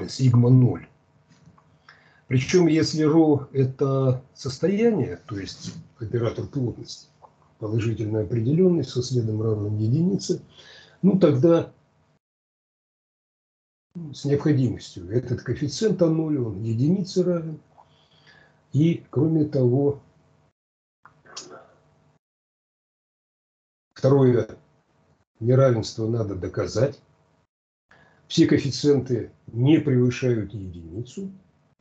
Speaker 2: сигма 0. Причем, если ρ – это состояние, то есть оператор плотности, положительно определенный со следом равным единице, ну тогда с необходимостью. Этот коэффициент а 0, он единице равен – и, кроме того, второе неравенство надо доказать. Все коэффициенты не превышают единицу,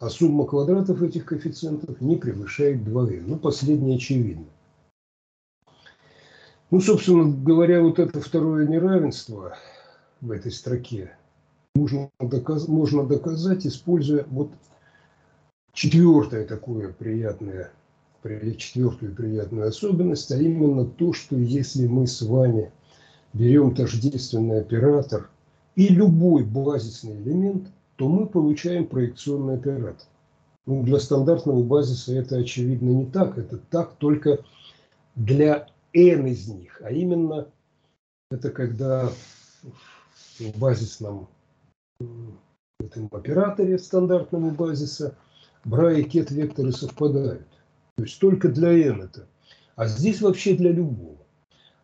Speaker 2: а сумма квадратов этих коэффициентов не превышает 2n. Ну, последнее очевидно. Ну, собственно говоря, вот это второе неравенство в этой строке можно, доказ, можно доказать, используя вот Четвертое такое приятное, четвертую приятную особенность, а именно то, что если мы с вами берем тождественный оператор и любой базисный элемент, то мы получаем проекционный оператор. Ну, для стандартного базиса это очевидно не так. Это так только для n из них. А именно, это когда в базисном в этом операторе стандартного базиса – бра и кет векторы совпадают. То есть только для n это. А здесь вообще для любого.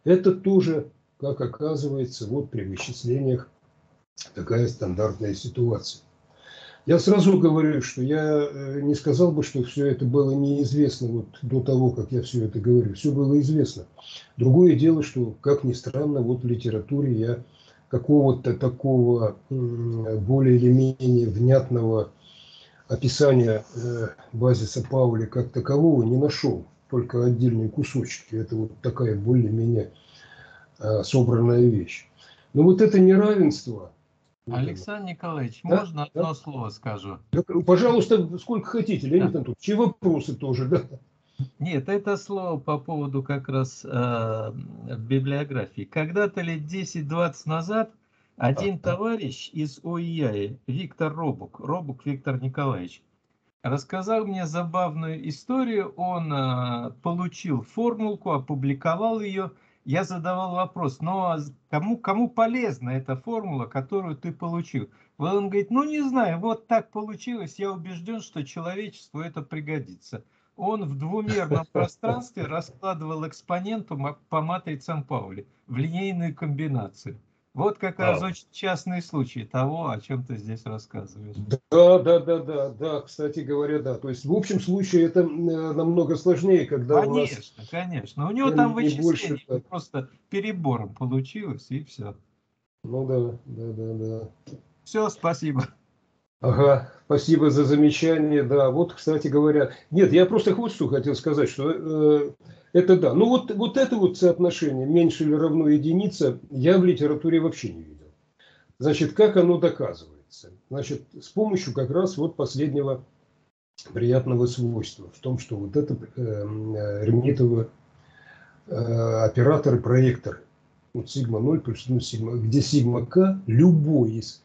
Speaker 2: Это тоже, как оказывается, вот при вычислениях такая стандартная ситуация. Я сразу говорю, что я э, не сказал бы, что все это было неизвестно вот до того, как я все это говорю. Все было известно. Другое дело, что, как ни странно, вот в литературе я какого-то такого более или менее внятного описания э, базиса Паули как такового не нашел. Только отдельные кусочки. Это вот такая более-менее э, собранная вещь. Но вот это неравенство,
Speaker 1: Александр Николаевич, да? можно одно да? слово скажу?
Speaker 2: Да, пожалуйста, сколько хотите, Леонид да. Антонович. Чьи вопросы тоже, да?
Speaker 1: Нет, это слово по поводу как раз э, библиографии. Когда-то лет 10-20 назад один а, товарищ из ОИАИ, Виктор Робук, Робук Виктор Николаевич, рассказал мне забавную историю. Он э, получил формулку, опубликовал ее – я задавал вопрос, но ну, а кому, кому полезна эта формула, которую ты получил? Он говорит, ну не знаю, вот так получилось, я убежден, что человечеству это пригодится. Он в двумерном пространстве раскладывал экспоненту по матрицам Паули в линейную комбинацию. Вот как раз очень частный случай того, о чем ты здесь рассказываешь.
Speaker 2: Да, да, да, да, да, кстати говоря, да. То есть в общем случае это намного сложнее, когда
Speaker 1: конечно, у нас... Конечно, конечно. У него там вычисление больше, просто перебором получилось, и все.
Speaker 2: Ну да, да, да, да.
Speaker 1: Все, спасибо.
Speaker 2: Ага, спасибо за замечание. Да, вот, кстати говоря, нет, я просто вот что хотел сказать, что э, это да. Ну вот, вот это вот соотношение меньше или равно единица я в литературе вообще не видел. Значит, как оно доказывается? Значит, с помощью как раз вот последнего приятного свойства в том, что вот это э, э ремнитовые э, операторы, проекторы, вот сигма 0 плюс ну, сигма, где сигма k любой из,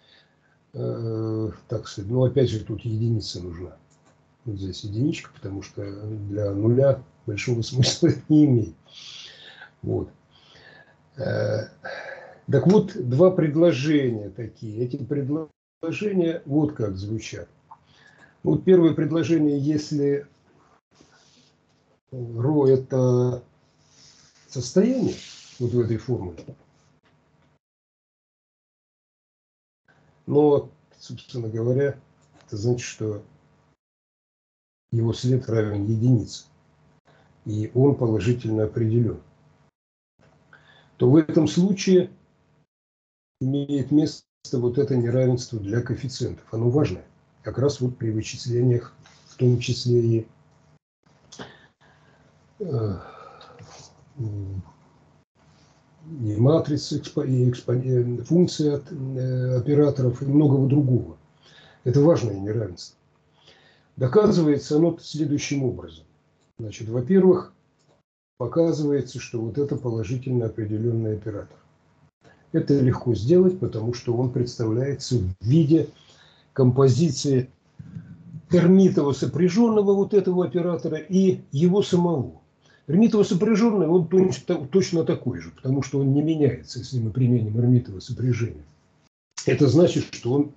Speaker 2: э, так сказать, ну опять же тут единица нужна. Вот здесь единичка, потому что для нуля большого смысла не имеет. Вот. Э, так вот, два предложения такие. Эти предложения вот как звучат. Вот первое предложение, если ро это состояние, вот в этой формуле, но, собственно говоря, это значит, что его след равен единице и он положительно определен, то в этом случае имеет место вот это неравенство для коэффициентов. Оно важное. Как раз вот при вычислениях, в том числе и э, и матрицы, и экспон... функции от э, операторов и многого другого. Это важное неравенство. Доказывается оно следующим образом. Значит, во-первых, показывается, что вот это положительно определенный оператор. Это легко сделать, потому что он представляется в виде композиции Эрмитова сопряженного вот этого оператора и его самого. Эрмитово сопряженный, он точно, точно такой же, потому что он не меняется, если мы применим Эрмитово сопряжение. Это значит, что он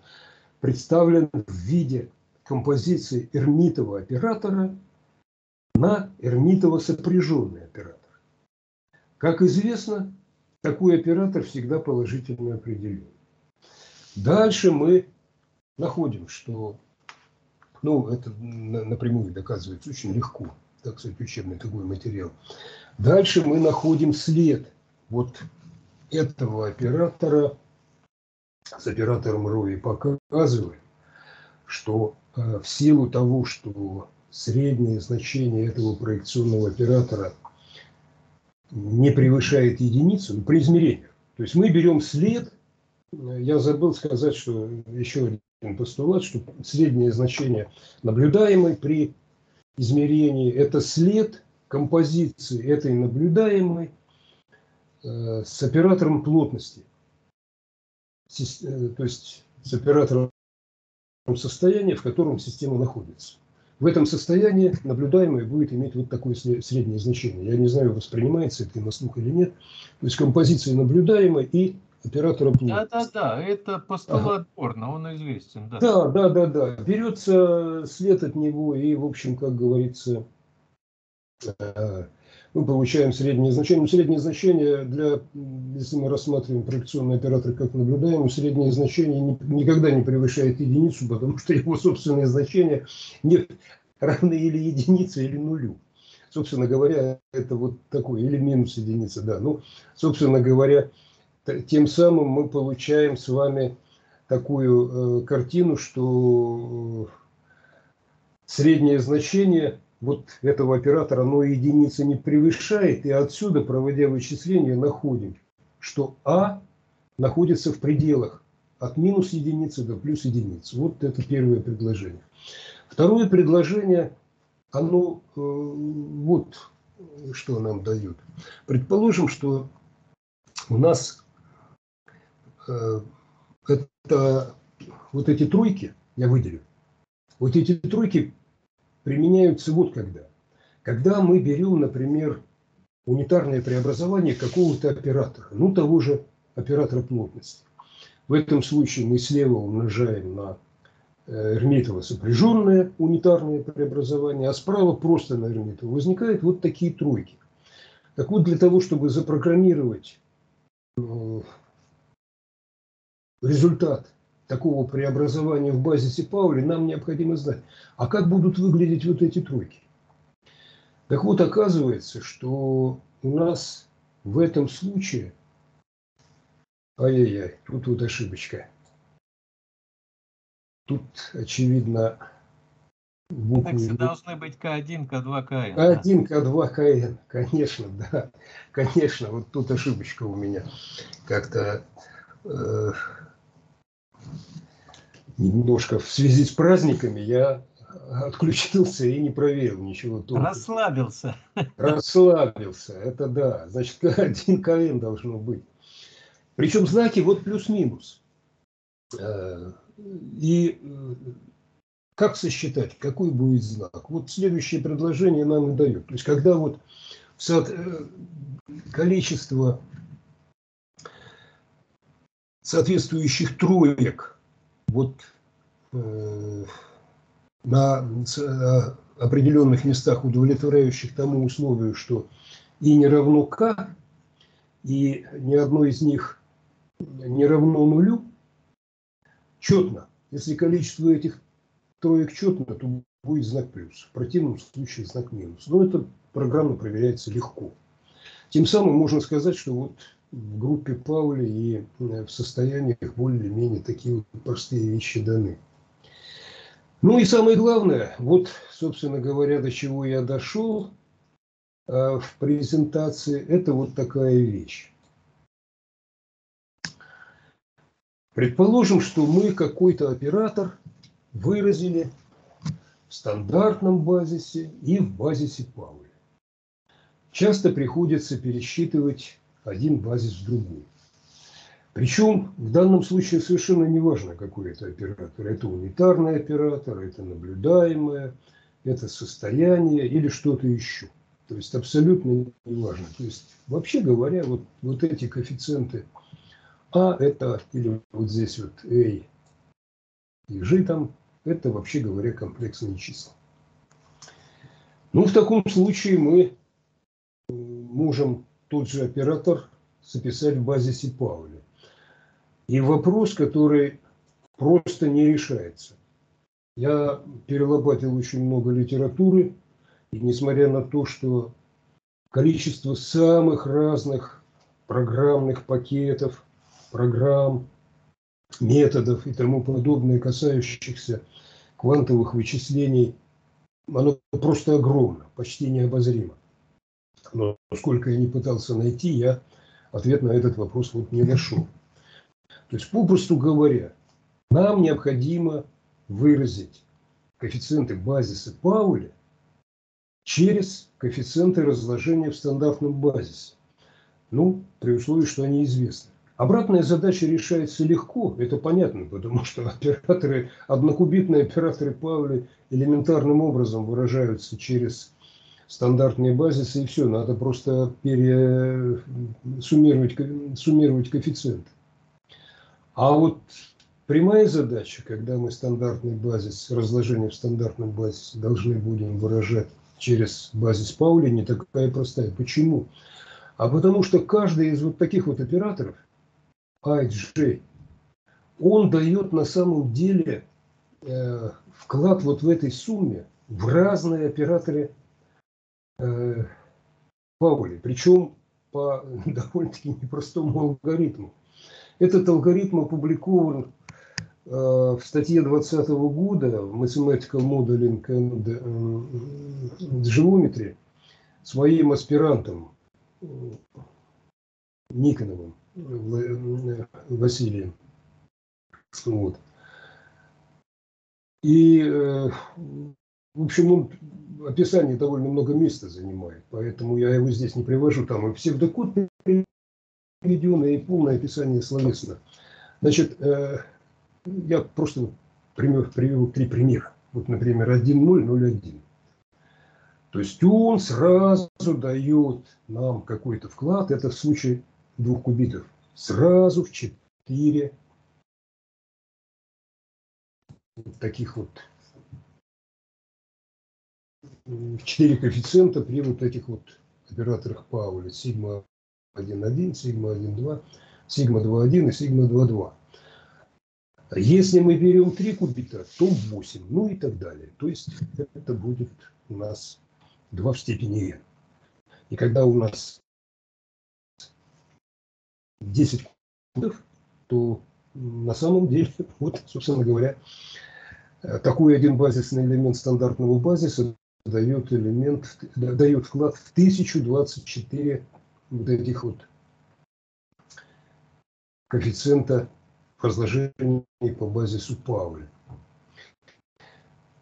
Speaker 2: представлен в виде композиции Эрмитова оператора на эрмитово сопряженный оператор. Как известно, такой оператор всегда положительно определен. Дальше мы находим, что, ну, это напрямую доказывается очень легко, так сказать, учебный такой материал. Дальше мы находим след вот этого оператора с оператором РОИ показываем, что в силу того, что среднее значение этого проекционного оператора не превышает единицу ну, при измерении. То есть мы берем след, я забыл сказать, что еще один постулат, что среднее значение наблюдаемой при измерении – это след композиции этой наблюдаемой э, с оператором плотности. Э, то есть с оператором состояния, в котором система находится в этом состоянии наблюдаемое будет иметь вот такое среднее значение. Я не знаю, воспринимается это на слух или нет. То есть композиция наблюдаемой и оператора
Speaker 1: плота. Да, да, да, это постулат ага. Борна, он известен.
Speaker 2: Да. да, да, да, да. Берется след от него и, в общем, как говорится, э, мы получаем среднее значение. Ну, среднее значение для, если мы рассматриваем проекционный оператор как наблюдаемый, среднее значение никогда не превышает единицу, потому что его собственные значения не равны или единице, или нулю. Собственно говоря, это вот такое, или минус единица, да. Ну, собственно говоря, тем самым мы получаем с вами такую э, картину, что среднее значение вот этого оператора, оно единицы не превышает, и отсюда, проводя вычисления, находим, что А находится в пределах от минус единицы до плюс единицы. Вот это первое предложение. Второе предложение, оно э, вот что нам дает. Предположим, что у нас э, это вот эти тройки, я выделю, вот эти тройки применяются вот когда. Когда мы берем, например, унитарное преобразование какого-то оператора, ну того же оператора плотности. В этом случае мы слева умножаем на э, Эрмитово сопряженное унитарное преобразование, а справа просто на Эрмитово возникают вот такие тройки. Так вот, для того, чтобы запрограммировать э, результат такого преобразования в базисе Паули, нам необходимо знать, а как будут выглядеть вот эти тройки. Так вот, оказывается, что у нас в этом случае, ай-яй-яй, тут вот ошибочка. Тут, очевидно,
Speaker 1: буквы... Так должны быть К1, К2, КН.
Speaker 2: К1, К2, КН, конечно, да. Конечно, вот тут ошибочка у меня. Как-то э, немножко в связи с праздниками я отключился и не проверил ничего.
Speaker 1: Толком. Расслабился.
Speaker 2: Расслабился, это да. Значит, один КН должно быть. Причем знаки вот плюс-минус. Э, и э, как сосчитать, какой будет знак? Вот следующее предложение нам и дает. То есть, когда вот э, количество соответствующих троек вот э, на э, определенных местах, удовлетворяющих тому условию, что и не равно k, и ни одно из них не равно нулю, четно. Если количество этих троек четно, то будет знак плюс. В противном случае знак минус. Но это программа проверяется легко. Тем самым можно сказать, что вот в группе Паули и э, в состояниях более-менее такие вот простые вещи даны. Ну и самое главное, вот, собственно говоря, до чего я дошел э, в презентации, это вот такая вещь. Предположим, что мы какой-то оператор выразили в стандартном базисе и в базисе Паули. Часто приходится пересчитывать один базис в другой. Причем в данном случае совершенно не важно, какой это оператор. Это унитарный оператор, это наблюдаемое, это состояние или что-то еще. То есть абсолютно не важно. То есть вообще говоря, вот, вот эти коэффициенты А это, или вот здесь вот A и G там, это вообще говоря комплексные числа. Ну, в таком случае мы можем тот же оператор записать в базисе Пауля. И вопрос, который просто не решается. Я перелопатил очень много литературы, и несмотря на то, что количество самых разных программных пакетов, программ, методов и тому подобное, касающихся квантовых вычислений, оно просто огромно, почти необозримо. Но сколько я не пытался найти, я ответ на этот вопрос вот не нашел. То есть, попросту говоря, нам необходимо выразить коэффициенты базиса Пауля через коэффициенты разложения в стандартном базисе. Ну, при условии, что они известны. Обратная задача решается легко, это понятно, потому что операторы, однокубитные операторы Пауля элементарным образом выражаются через стандартные базисы и все. Надо просто пере... суммировать, суммировать коэффициенты. А вот прямая задача, когда мы стандартный базис, разложение в стандартном базисе должны будем выражать через базис Паули не такая простая. Почему? А потому что каждый из вот таких вот операторов, IJ, он дает на самом деле э, вклад вот в этой сумме в разные операторы э. Причем по довольно-таки непростому алгоритму. Этот алгоритм опубликован э, в статье 2020 года в Mathematical Modeling and э, Geometry своим аспирантом э, Никоновым Василием. Вот. И, в общем, он описание довольно много места занимает, поэтому я его здесь не привожу. Там и псевдокод приведен, и полное описание словесно. Значит, э, я просто привел, привел три примера. Вот, например, 1.0.0.1. То есть он сразу дает нам какой-то вклад, это в случае двух кубитов, сразу в 4 таких вот четыре коэффициента при вот этих вот операторах Пауля. Сигма 1,1, сигма 1,2, сигма 2,1 и сигма 2,2. Если мы берем 3 кубита, то 8, ну и так далее. То есть это будет у нас 2 в степени n. И когда у нас 10 кубитов, то на самом деле, вот, собственно говоря, такой один базисный элемент стандартного базиса дает элемент, дает вклад в 1024 вот этих вот коэффициента разложений по базису Пауля.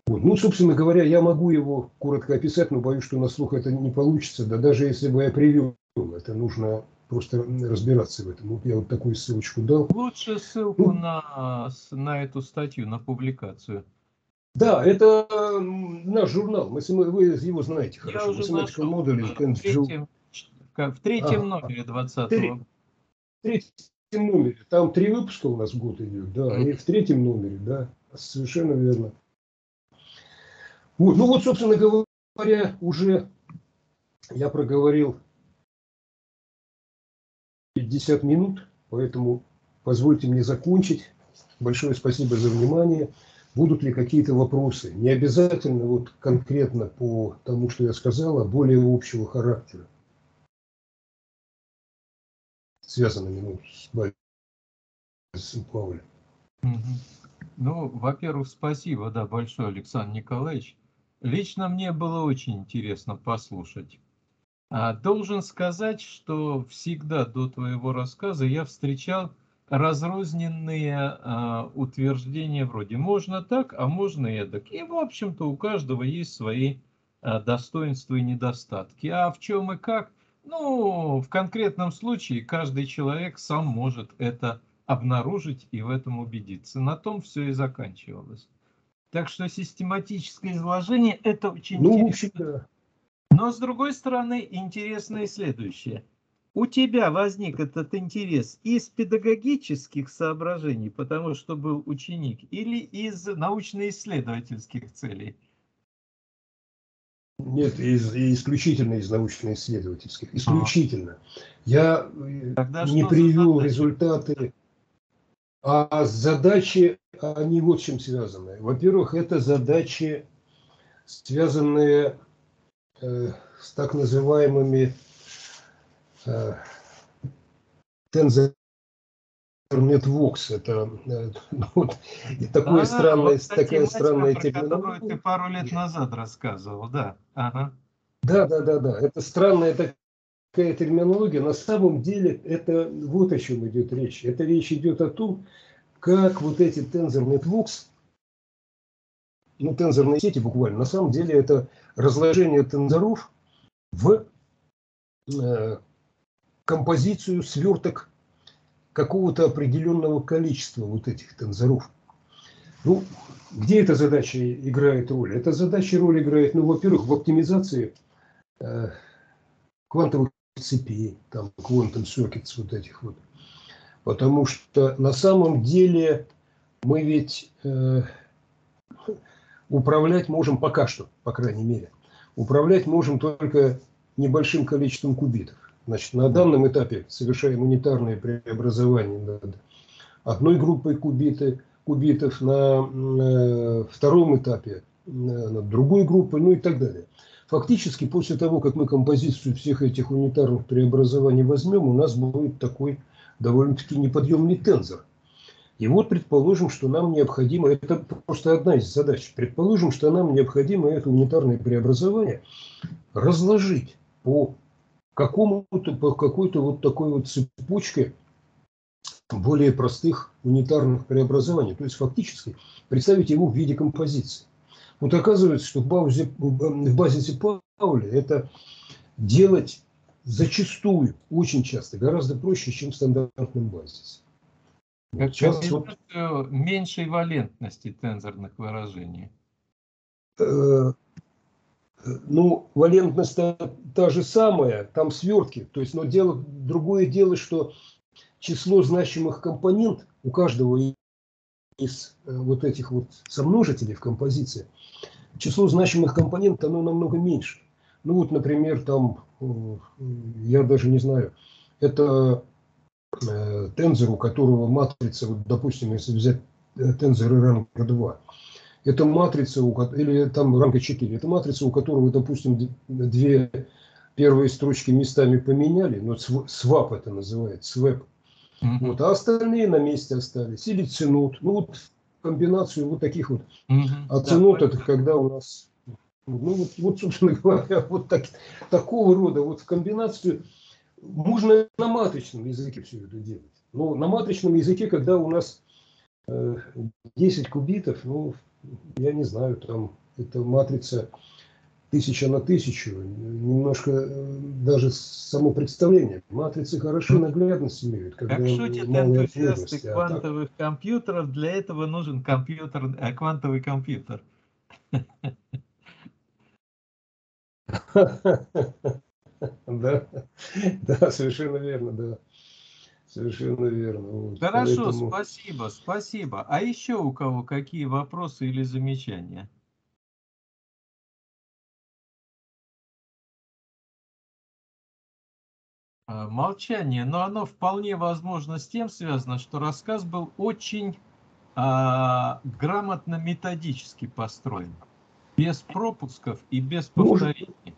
Speaker 2: Вот. Ну, собственно говоря, я могу его коротко описать, но боюсь, что на слух это не получится. Да даже если бы я привел, это нужно просто разбираться в этом. Вот я вот такую ссылочку дал.
Speaker 1: Лучше ссылку ну, на, на эту статью, на публикацию.
Speaker 2: Да, это наш журнал. Мы, вы его знаете хорошо.
Speaker 1: Я нашел. Modeling в третьем, в третьем а, номере 20 -го.
Speaker 2: В третьем номере. Там три выпуска у нас в год идет, да. И в третьем номере, да. Совершенно верно. Вот, ну вот, собственно говоря, уже я проговорил 50 минут, поэтому позвольте мне закончить. Большое спасибо за внимание будут ли какие-то вопросы. Не обязательно вот конкретно по тому, что я сказал, а более общего характера. Связанными ну, с Борисом Павлем.
Speaker 1: Ну, во-первых, спасибо, да, большое, Александр Николаевич. Лично мне было очень интересно послушать. А, должен сказать, что всегда до твоего рассказа я встречал разрозненные э, утверждения вроде можно так, а можно эдак. И, в общем-то, у каждого есть свои э, достоинства и недостатки. А в чем и как? Ну, в конкретном случае каждый человек сам может это обнаружить и в этом убедиться. На том все и заканчивалось. Так что систематическое изложение это очень ну, интересно. Но с другой стороны, интересно и следующее – у тебя возник этот интерес из педагогических соображений, потому что был ученик, или из научно-исследовательских целей?
Speaker 2: Нет, из, исключительно из научно-исследовательских. Исключительно. Я э, Тогда не привел результаты, а задачи, они вот чем связаны. Во-первых, это задачи, связанные э, с так называемыми Tensor Networks. Это э, ну, вот, и такое а, странное, вот такая странная
Speaker 1: терминология. ты пару лет назад рассказывал, да. Ага.
Speaker 2: Да, да, да, да. Это странная такая терминология. На самом деле это вот о чем идет речь. Это речь идет о том, как вот эти Tensor Networks, ну, тензорные сети буквально, на самом деле это разложение тензоров в э, композицию сверток какого-то определенного количества вот этих тензоров. Ну, где эта задача играет роль? Эта задача роль играет, ну, во-первых, в оптимизации э, квантовых цепей, там, quantum circuits вот этих вот. Потому что на самом деле мы ведь э, управлять можем пока что, по крайней мере, управлять можем только небольшим количеством кубитов. Значит, на данном этапе совершаем унитарные преобразования над одной группой кубиты, кубитов, на э, втором этапе э, над другой группой, ну и так далее. Фактически, после того, как мы композицию всех этих унитарных преобразований возьмем, у нас будет такой довольно-таки неподъемный тензор. И вот предположим, что нам необходимо, это просто одна из задач, предположим, что нам необходимо это унитарное преобразование разложить по какому-то, по какой-то вот такой вот цепочке более простых унитарных преобразований. То есть фактически представить его в виде композиции. Вот оказывается, что в базе, в базе Пауля это делать зачастую, очень часто, гораздо проще, чем в стандартном базисе.
Speaker 1: Как Сейчас вот... меньшей валентности тензорных выражений. Э,
Speaker 2: ну, валентность та, же самая, там свертки. То есть, но дело, другое дело, что число значимых компонент у каждого из э, вот этих вот сомножителей в композиции, число значимых компонентов, оно намного меньше. Ну вот, например, там, э, я даже не знаю, это э, тензор, у которого матрица, вот, допустим, если взять тензоры ранга 2, это матрица, или там ранга 4, это матрица, у которого, допустим, две первые строчки местами поменяли, но свап это называется, свэп. Mm-hmm. Вот, а остальные на месте остались. Или ценут. Ну вот комбинацию вот таких вот. Mm-hmm. А ценут да, это когда у нас, ну вот, вот собственно говоря, вот так, такого рода вот в комбинацию можно на матричном языке все это делать. Но на матричном языке, когда у нас э, 10 кубитов, ну, я не знаю, там эта матрица тысяча на тысячу, немножко э, даже само представление. Матрицы хорошо наглядность имеют.
Speaker 1: Когда как шутят энтузиасты а квантовых так... компьютеров, для этого нужен компьютер, э, квантовый компьютер.
Speaker 2: Да, да, совершенно верно, да. Совершенно верно. Вот.
Speaker 1: Хорошо, Поэтому... спасибо, спасибо. А еще у кого какие вопросы или замечания? А, молчание, но оно вполне возможно с тем связано, что рассказ был очень а, грамотно методически построен, без пропусков и без повторений.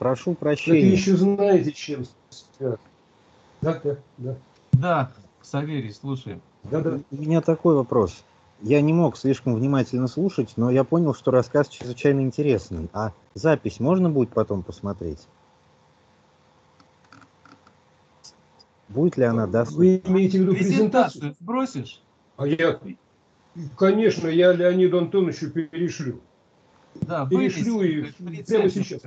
Speaker 3: Прошу прощения.
Speaker 2: Вы еще знаете, чем связано.
Speaker 1: Да, да, да. Да, Саверий, слушаем.
Speaker 3: Да, да. У меня такой вопрос. Я не мог слишком внимательно слушать, но я понял, что рассказ чрезвычайно интересный. А запись можно будет потом посмотреть? Будет ли она доступна?
Speaker 2: Вы имеете в виду презентацию?
Speaker 1: сбросишь?
Speaker 2: А я, конечно, я Леониду Антоновичу перешлю. Да, перешлю и прямо сейчас.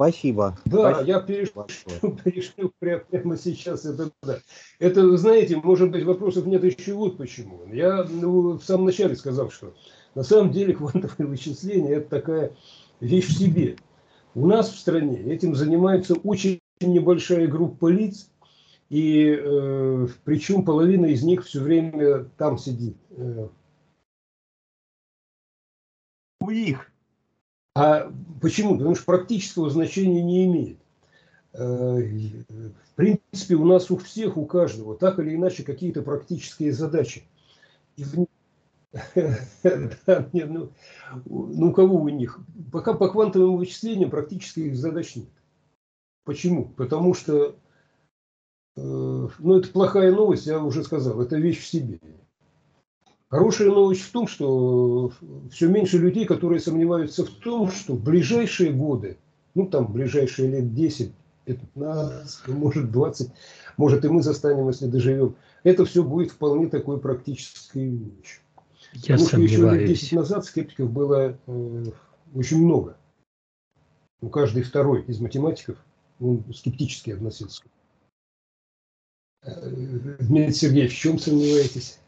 Speaker 3: Спасибо.
Speaker 2: Да,
Speaker 3: Спасибо.
Speaker 2: я перешлю, перешлю прямо, прямо сейчас. Это, да. это, знаете, может быть, вопросов нет еще вот почему. Я ну, в самом начале сказал, что на самом деле квантовые вычисления – это такая вещь в себе. У нас в стране этим занимается очень небольшая группа лиц, и э, причем половина из них все время там сидит. Э.
Speaker 1: У них.
Speaker 2: А почему? Потому что практического значения не имеет. Э, в принципе, у нас у всех, у каждого, так или иначе, какие-то практические задачи. И в... да, нет, ну, ну, кого у них? Пока по квантовым вычислениям практически их задач нет. Почему? Потому что, э, ну, это плохая новость, я уже сказал, это вещь в себе. Хорошая новость в том, что все меньше людей, которые сомневаются в том, что в ближайшие годы, ну там ближайшие лет 10, 15, может 20, может и мы застанем, если доживем, это все будет вполне такой практической вещью. Я Потому сомневаюсь. что еще лет 10 назад скептиков было э, очень много. Ну, каждый второй из математиков он скептически относился. Э, Дмитрий Сергеевич, в чем сомневаетесь?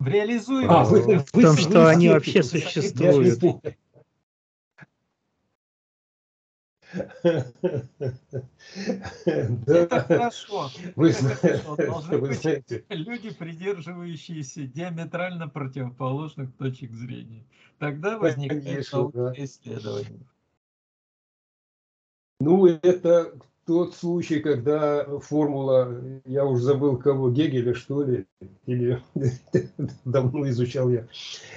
Speaker 1: В реализуемости. А,
Speaker 3: вы, в том, что они вообще существуют.
Speaker 1: Это хорошо.
Speaker 2: Вы знаете, вы
Speaker 1: люди, придерживающиеся диаметрально противоположных точек зрения. Тогда возникает научное исследование.
Speaker 2: Ну, это тот случай, когда формула, я уже забыл кого, Гегеля, что ли, или давно изучал я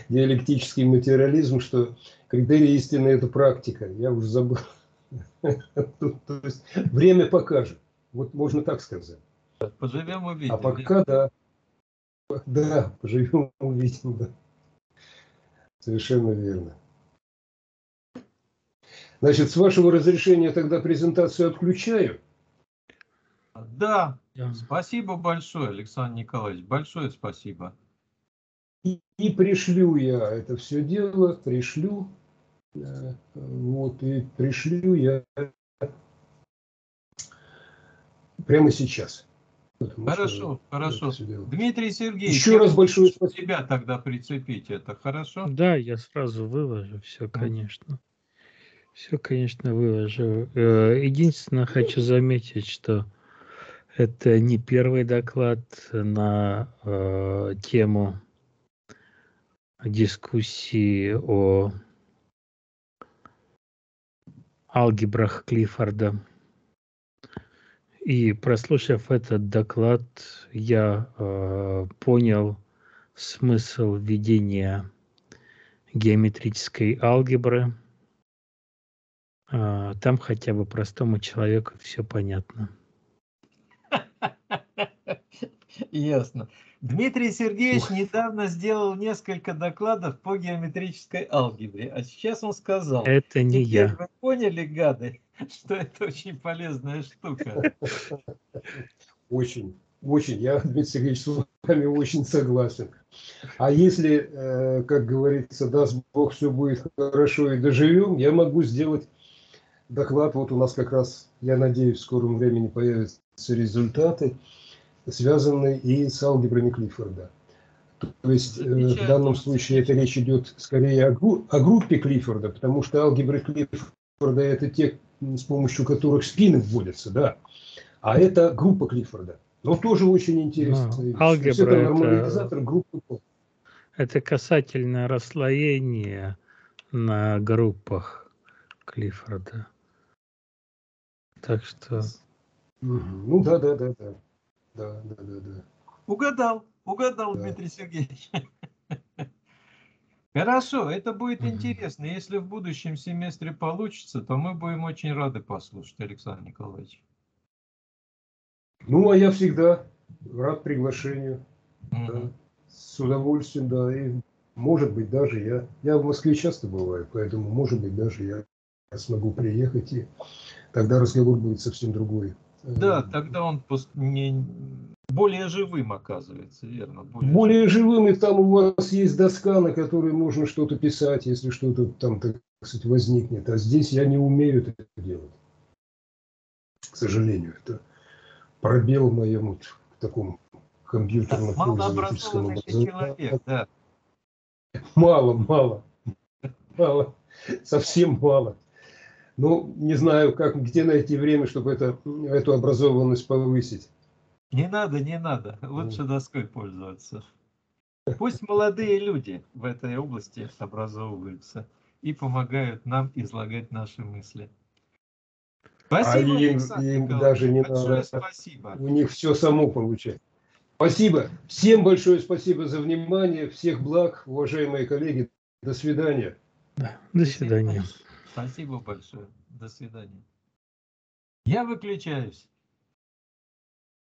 Speaker 2: диалектический материализм, что критерий истины – это практика. Я уже забыл. То есть время покажет. Вот можно так сказать.
Speaker 1: Поживем увидим.
Speaker 2: А пока да. Да, поживем, увидим, да. Совершенно верно. Значит, с вашего разрешения тогда презентацию отключаю.
Speaker 1: Да, спасибо большое, Александр Николаевич. Большое спасибо.
Speaker 2: И, и пришлю я это все дело, пришлю. Э, Вот, и пришлю я прямо сейчас.
Speaker 1: Хорошо, хорошо. Дмитрий Сергеевич,
Speaker 2: Еще раз большое спасибо.
Speaker 1: тебя тогда прицепить это, хорошо?
Speaker 3: Да, я сразу выложу, все, конечно. Все, конечно, выложу. Э, Единственное, хочу заметить, что это не первый доклад на э, тему дискуссии о алгебрах Клиффорда. И прослушав этот доклад, я э, понял смысл введения геометрической алгебры. А, Там хотя бы простому человеку все понятно.
Speaker 1: Ясно. Дмитрий Сергеевич недавно сделал несколько докладов по геометрической алгебре, а сейчас он сказал,
Speaker 3: Это не я.
Speaker 1: вы поняли, гады, что это очень полезная штука.
Speaker 2: Очень, очень. Я, Дмитрий Сергеевич, с вами очень согласен. А если, э, как говорится, даст Бог, все будет хорошо и доживем, я могу сделать доклад. Вот у нас как раз, я надеюсь, в скором времени появятся результаты, связанные и с алгебрами Клиффорда. То есть э, в данном случае это речь идет скорее о, гру- о группе Клиффорда, потому что алгебры Клиффорда это те, с помощью которых спины вводятся, да. А это группа Клиффорда. Но тоже очень. То есть
Speaker 3: алгебра
Speaker 2: это
Speaker 3: это-
Speaker 2: нормализатор группы. П.
Speaker 3: Это касательно расслоения на группах Клиффорда. Так что.
Speaker 2: Ну да, да, да, да. Да, да, да, да.
Speaker 1: Угадал, угадал,
Speaker 2: Да.
Speaker 1: Дмитрий Сергеевич. Хорошо, это будет
Speaker 3: Мгм.
Speaker 1: интересно. Если в будущем семестре получится, то мы будем очень рады послушать, Александр Николаевич.
Speaker 2: Ну, а я всегда рад приглашению. Да.
Speaker 1: Мгм.
Speaker 2: С удовольствием, да. И может быть даже я. Я в Москве часто бываю, поэтому может быть даже я смогу приехать, и тогда разговор будет совсем другой.
Speaker 1: Да,
Speaker 2: Э,
Speaker 1: тогда он не- более живым оказывается, верно?
Speaker 2: более живым, и там у вас есть доска, на которой можно что-то писать, если что-то там, так сказать, возникнет. А здесь я не умею это делать. К сожалению, это пробел в моем вот таком компьютерном пользовательском
Speaker 1: ты
Speaker 2: образовании.
Speaker 1: человек, да.
Speaker 2: Мало, мало, мало, совсем мало. Ну, не знаю, как, где найти время, чтобы это, эту образованность повысить.
Speaker 1: Не надо, не надо. Лучше доской пользоваться. Пусть молодые люди в этой области образовываются и помогают нам излагать наши мысли. Спасибо,
Speaker 2: А им- им даже не
Speaker 1: Большое
Speaker 2: надо.
Speaker 1: спасибо.
Speaker 2: У них все само получается. Спасибо. Всем большое спасибо за внимание. Всех благ, уважаемые коллеги. До свидания.
Speaker 3: да, до свидания.
Speaker 1: Спасибо большое. До свидания. Я выключаюсь.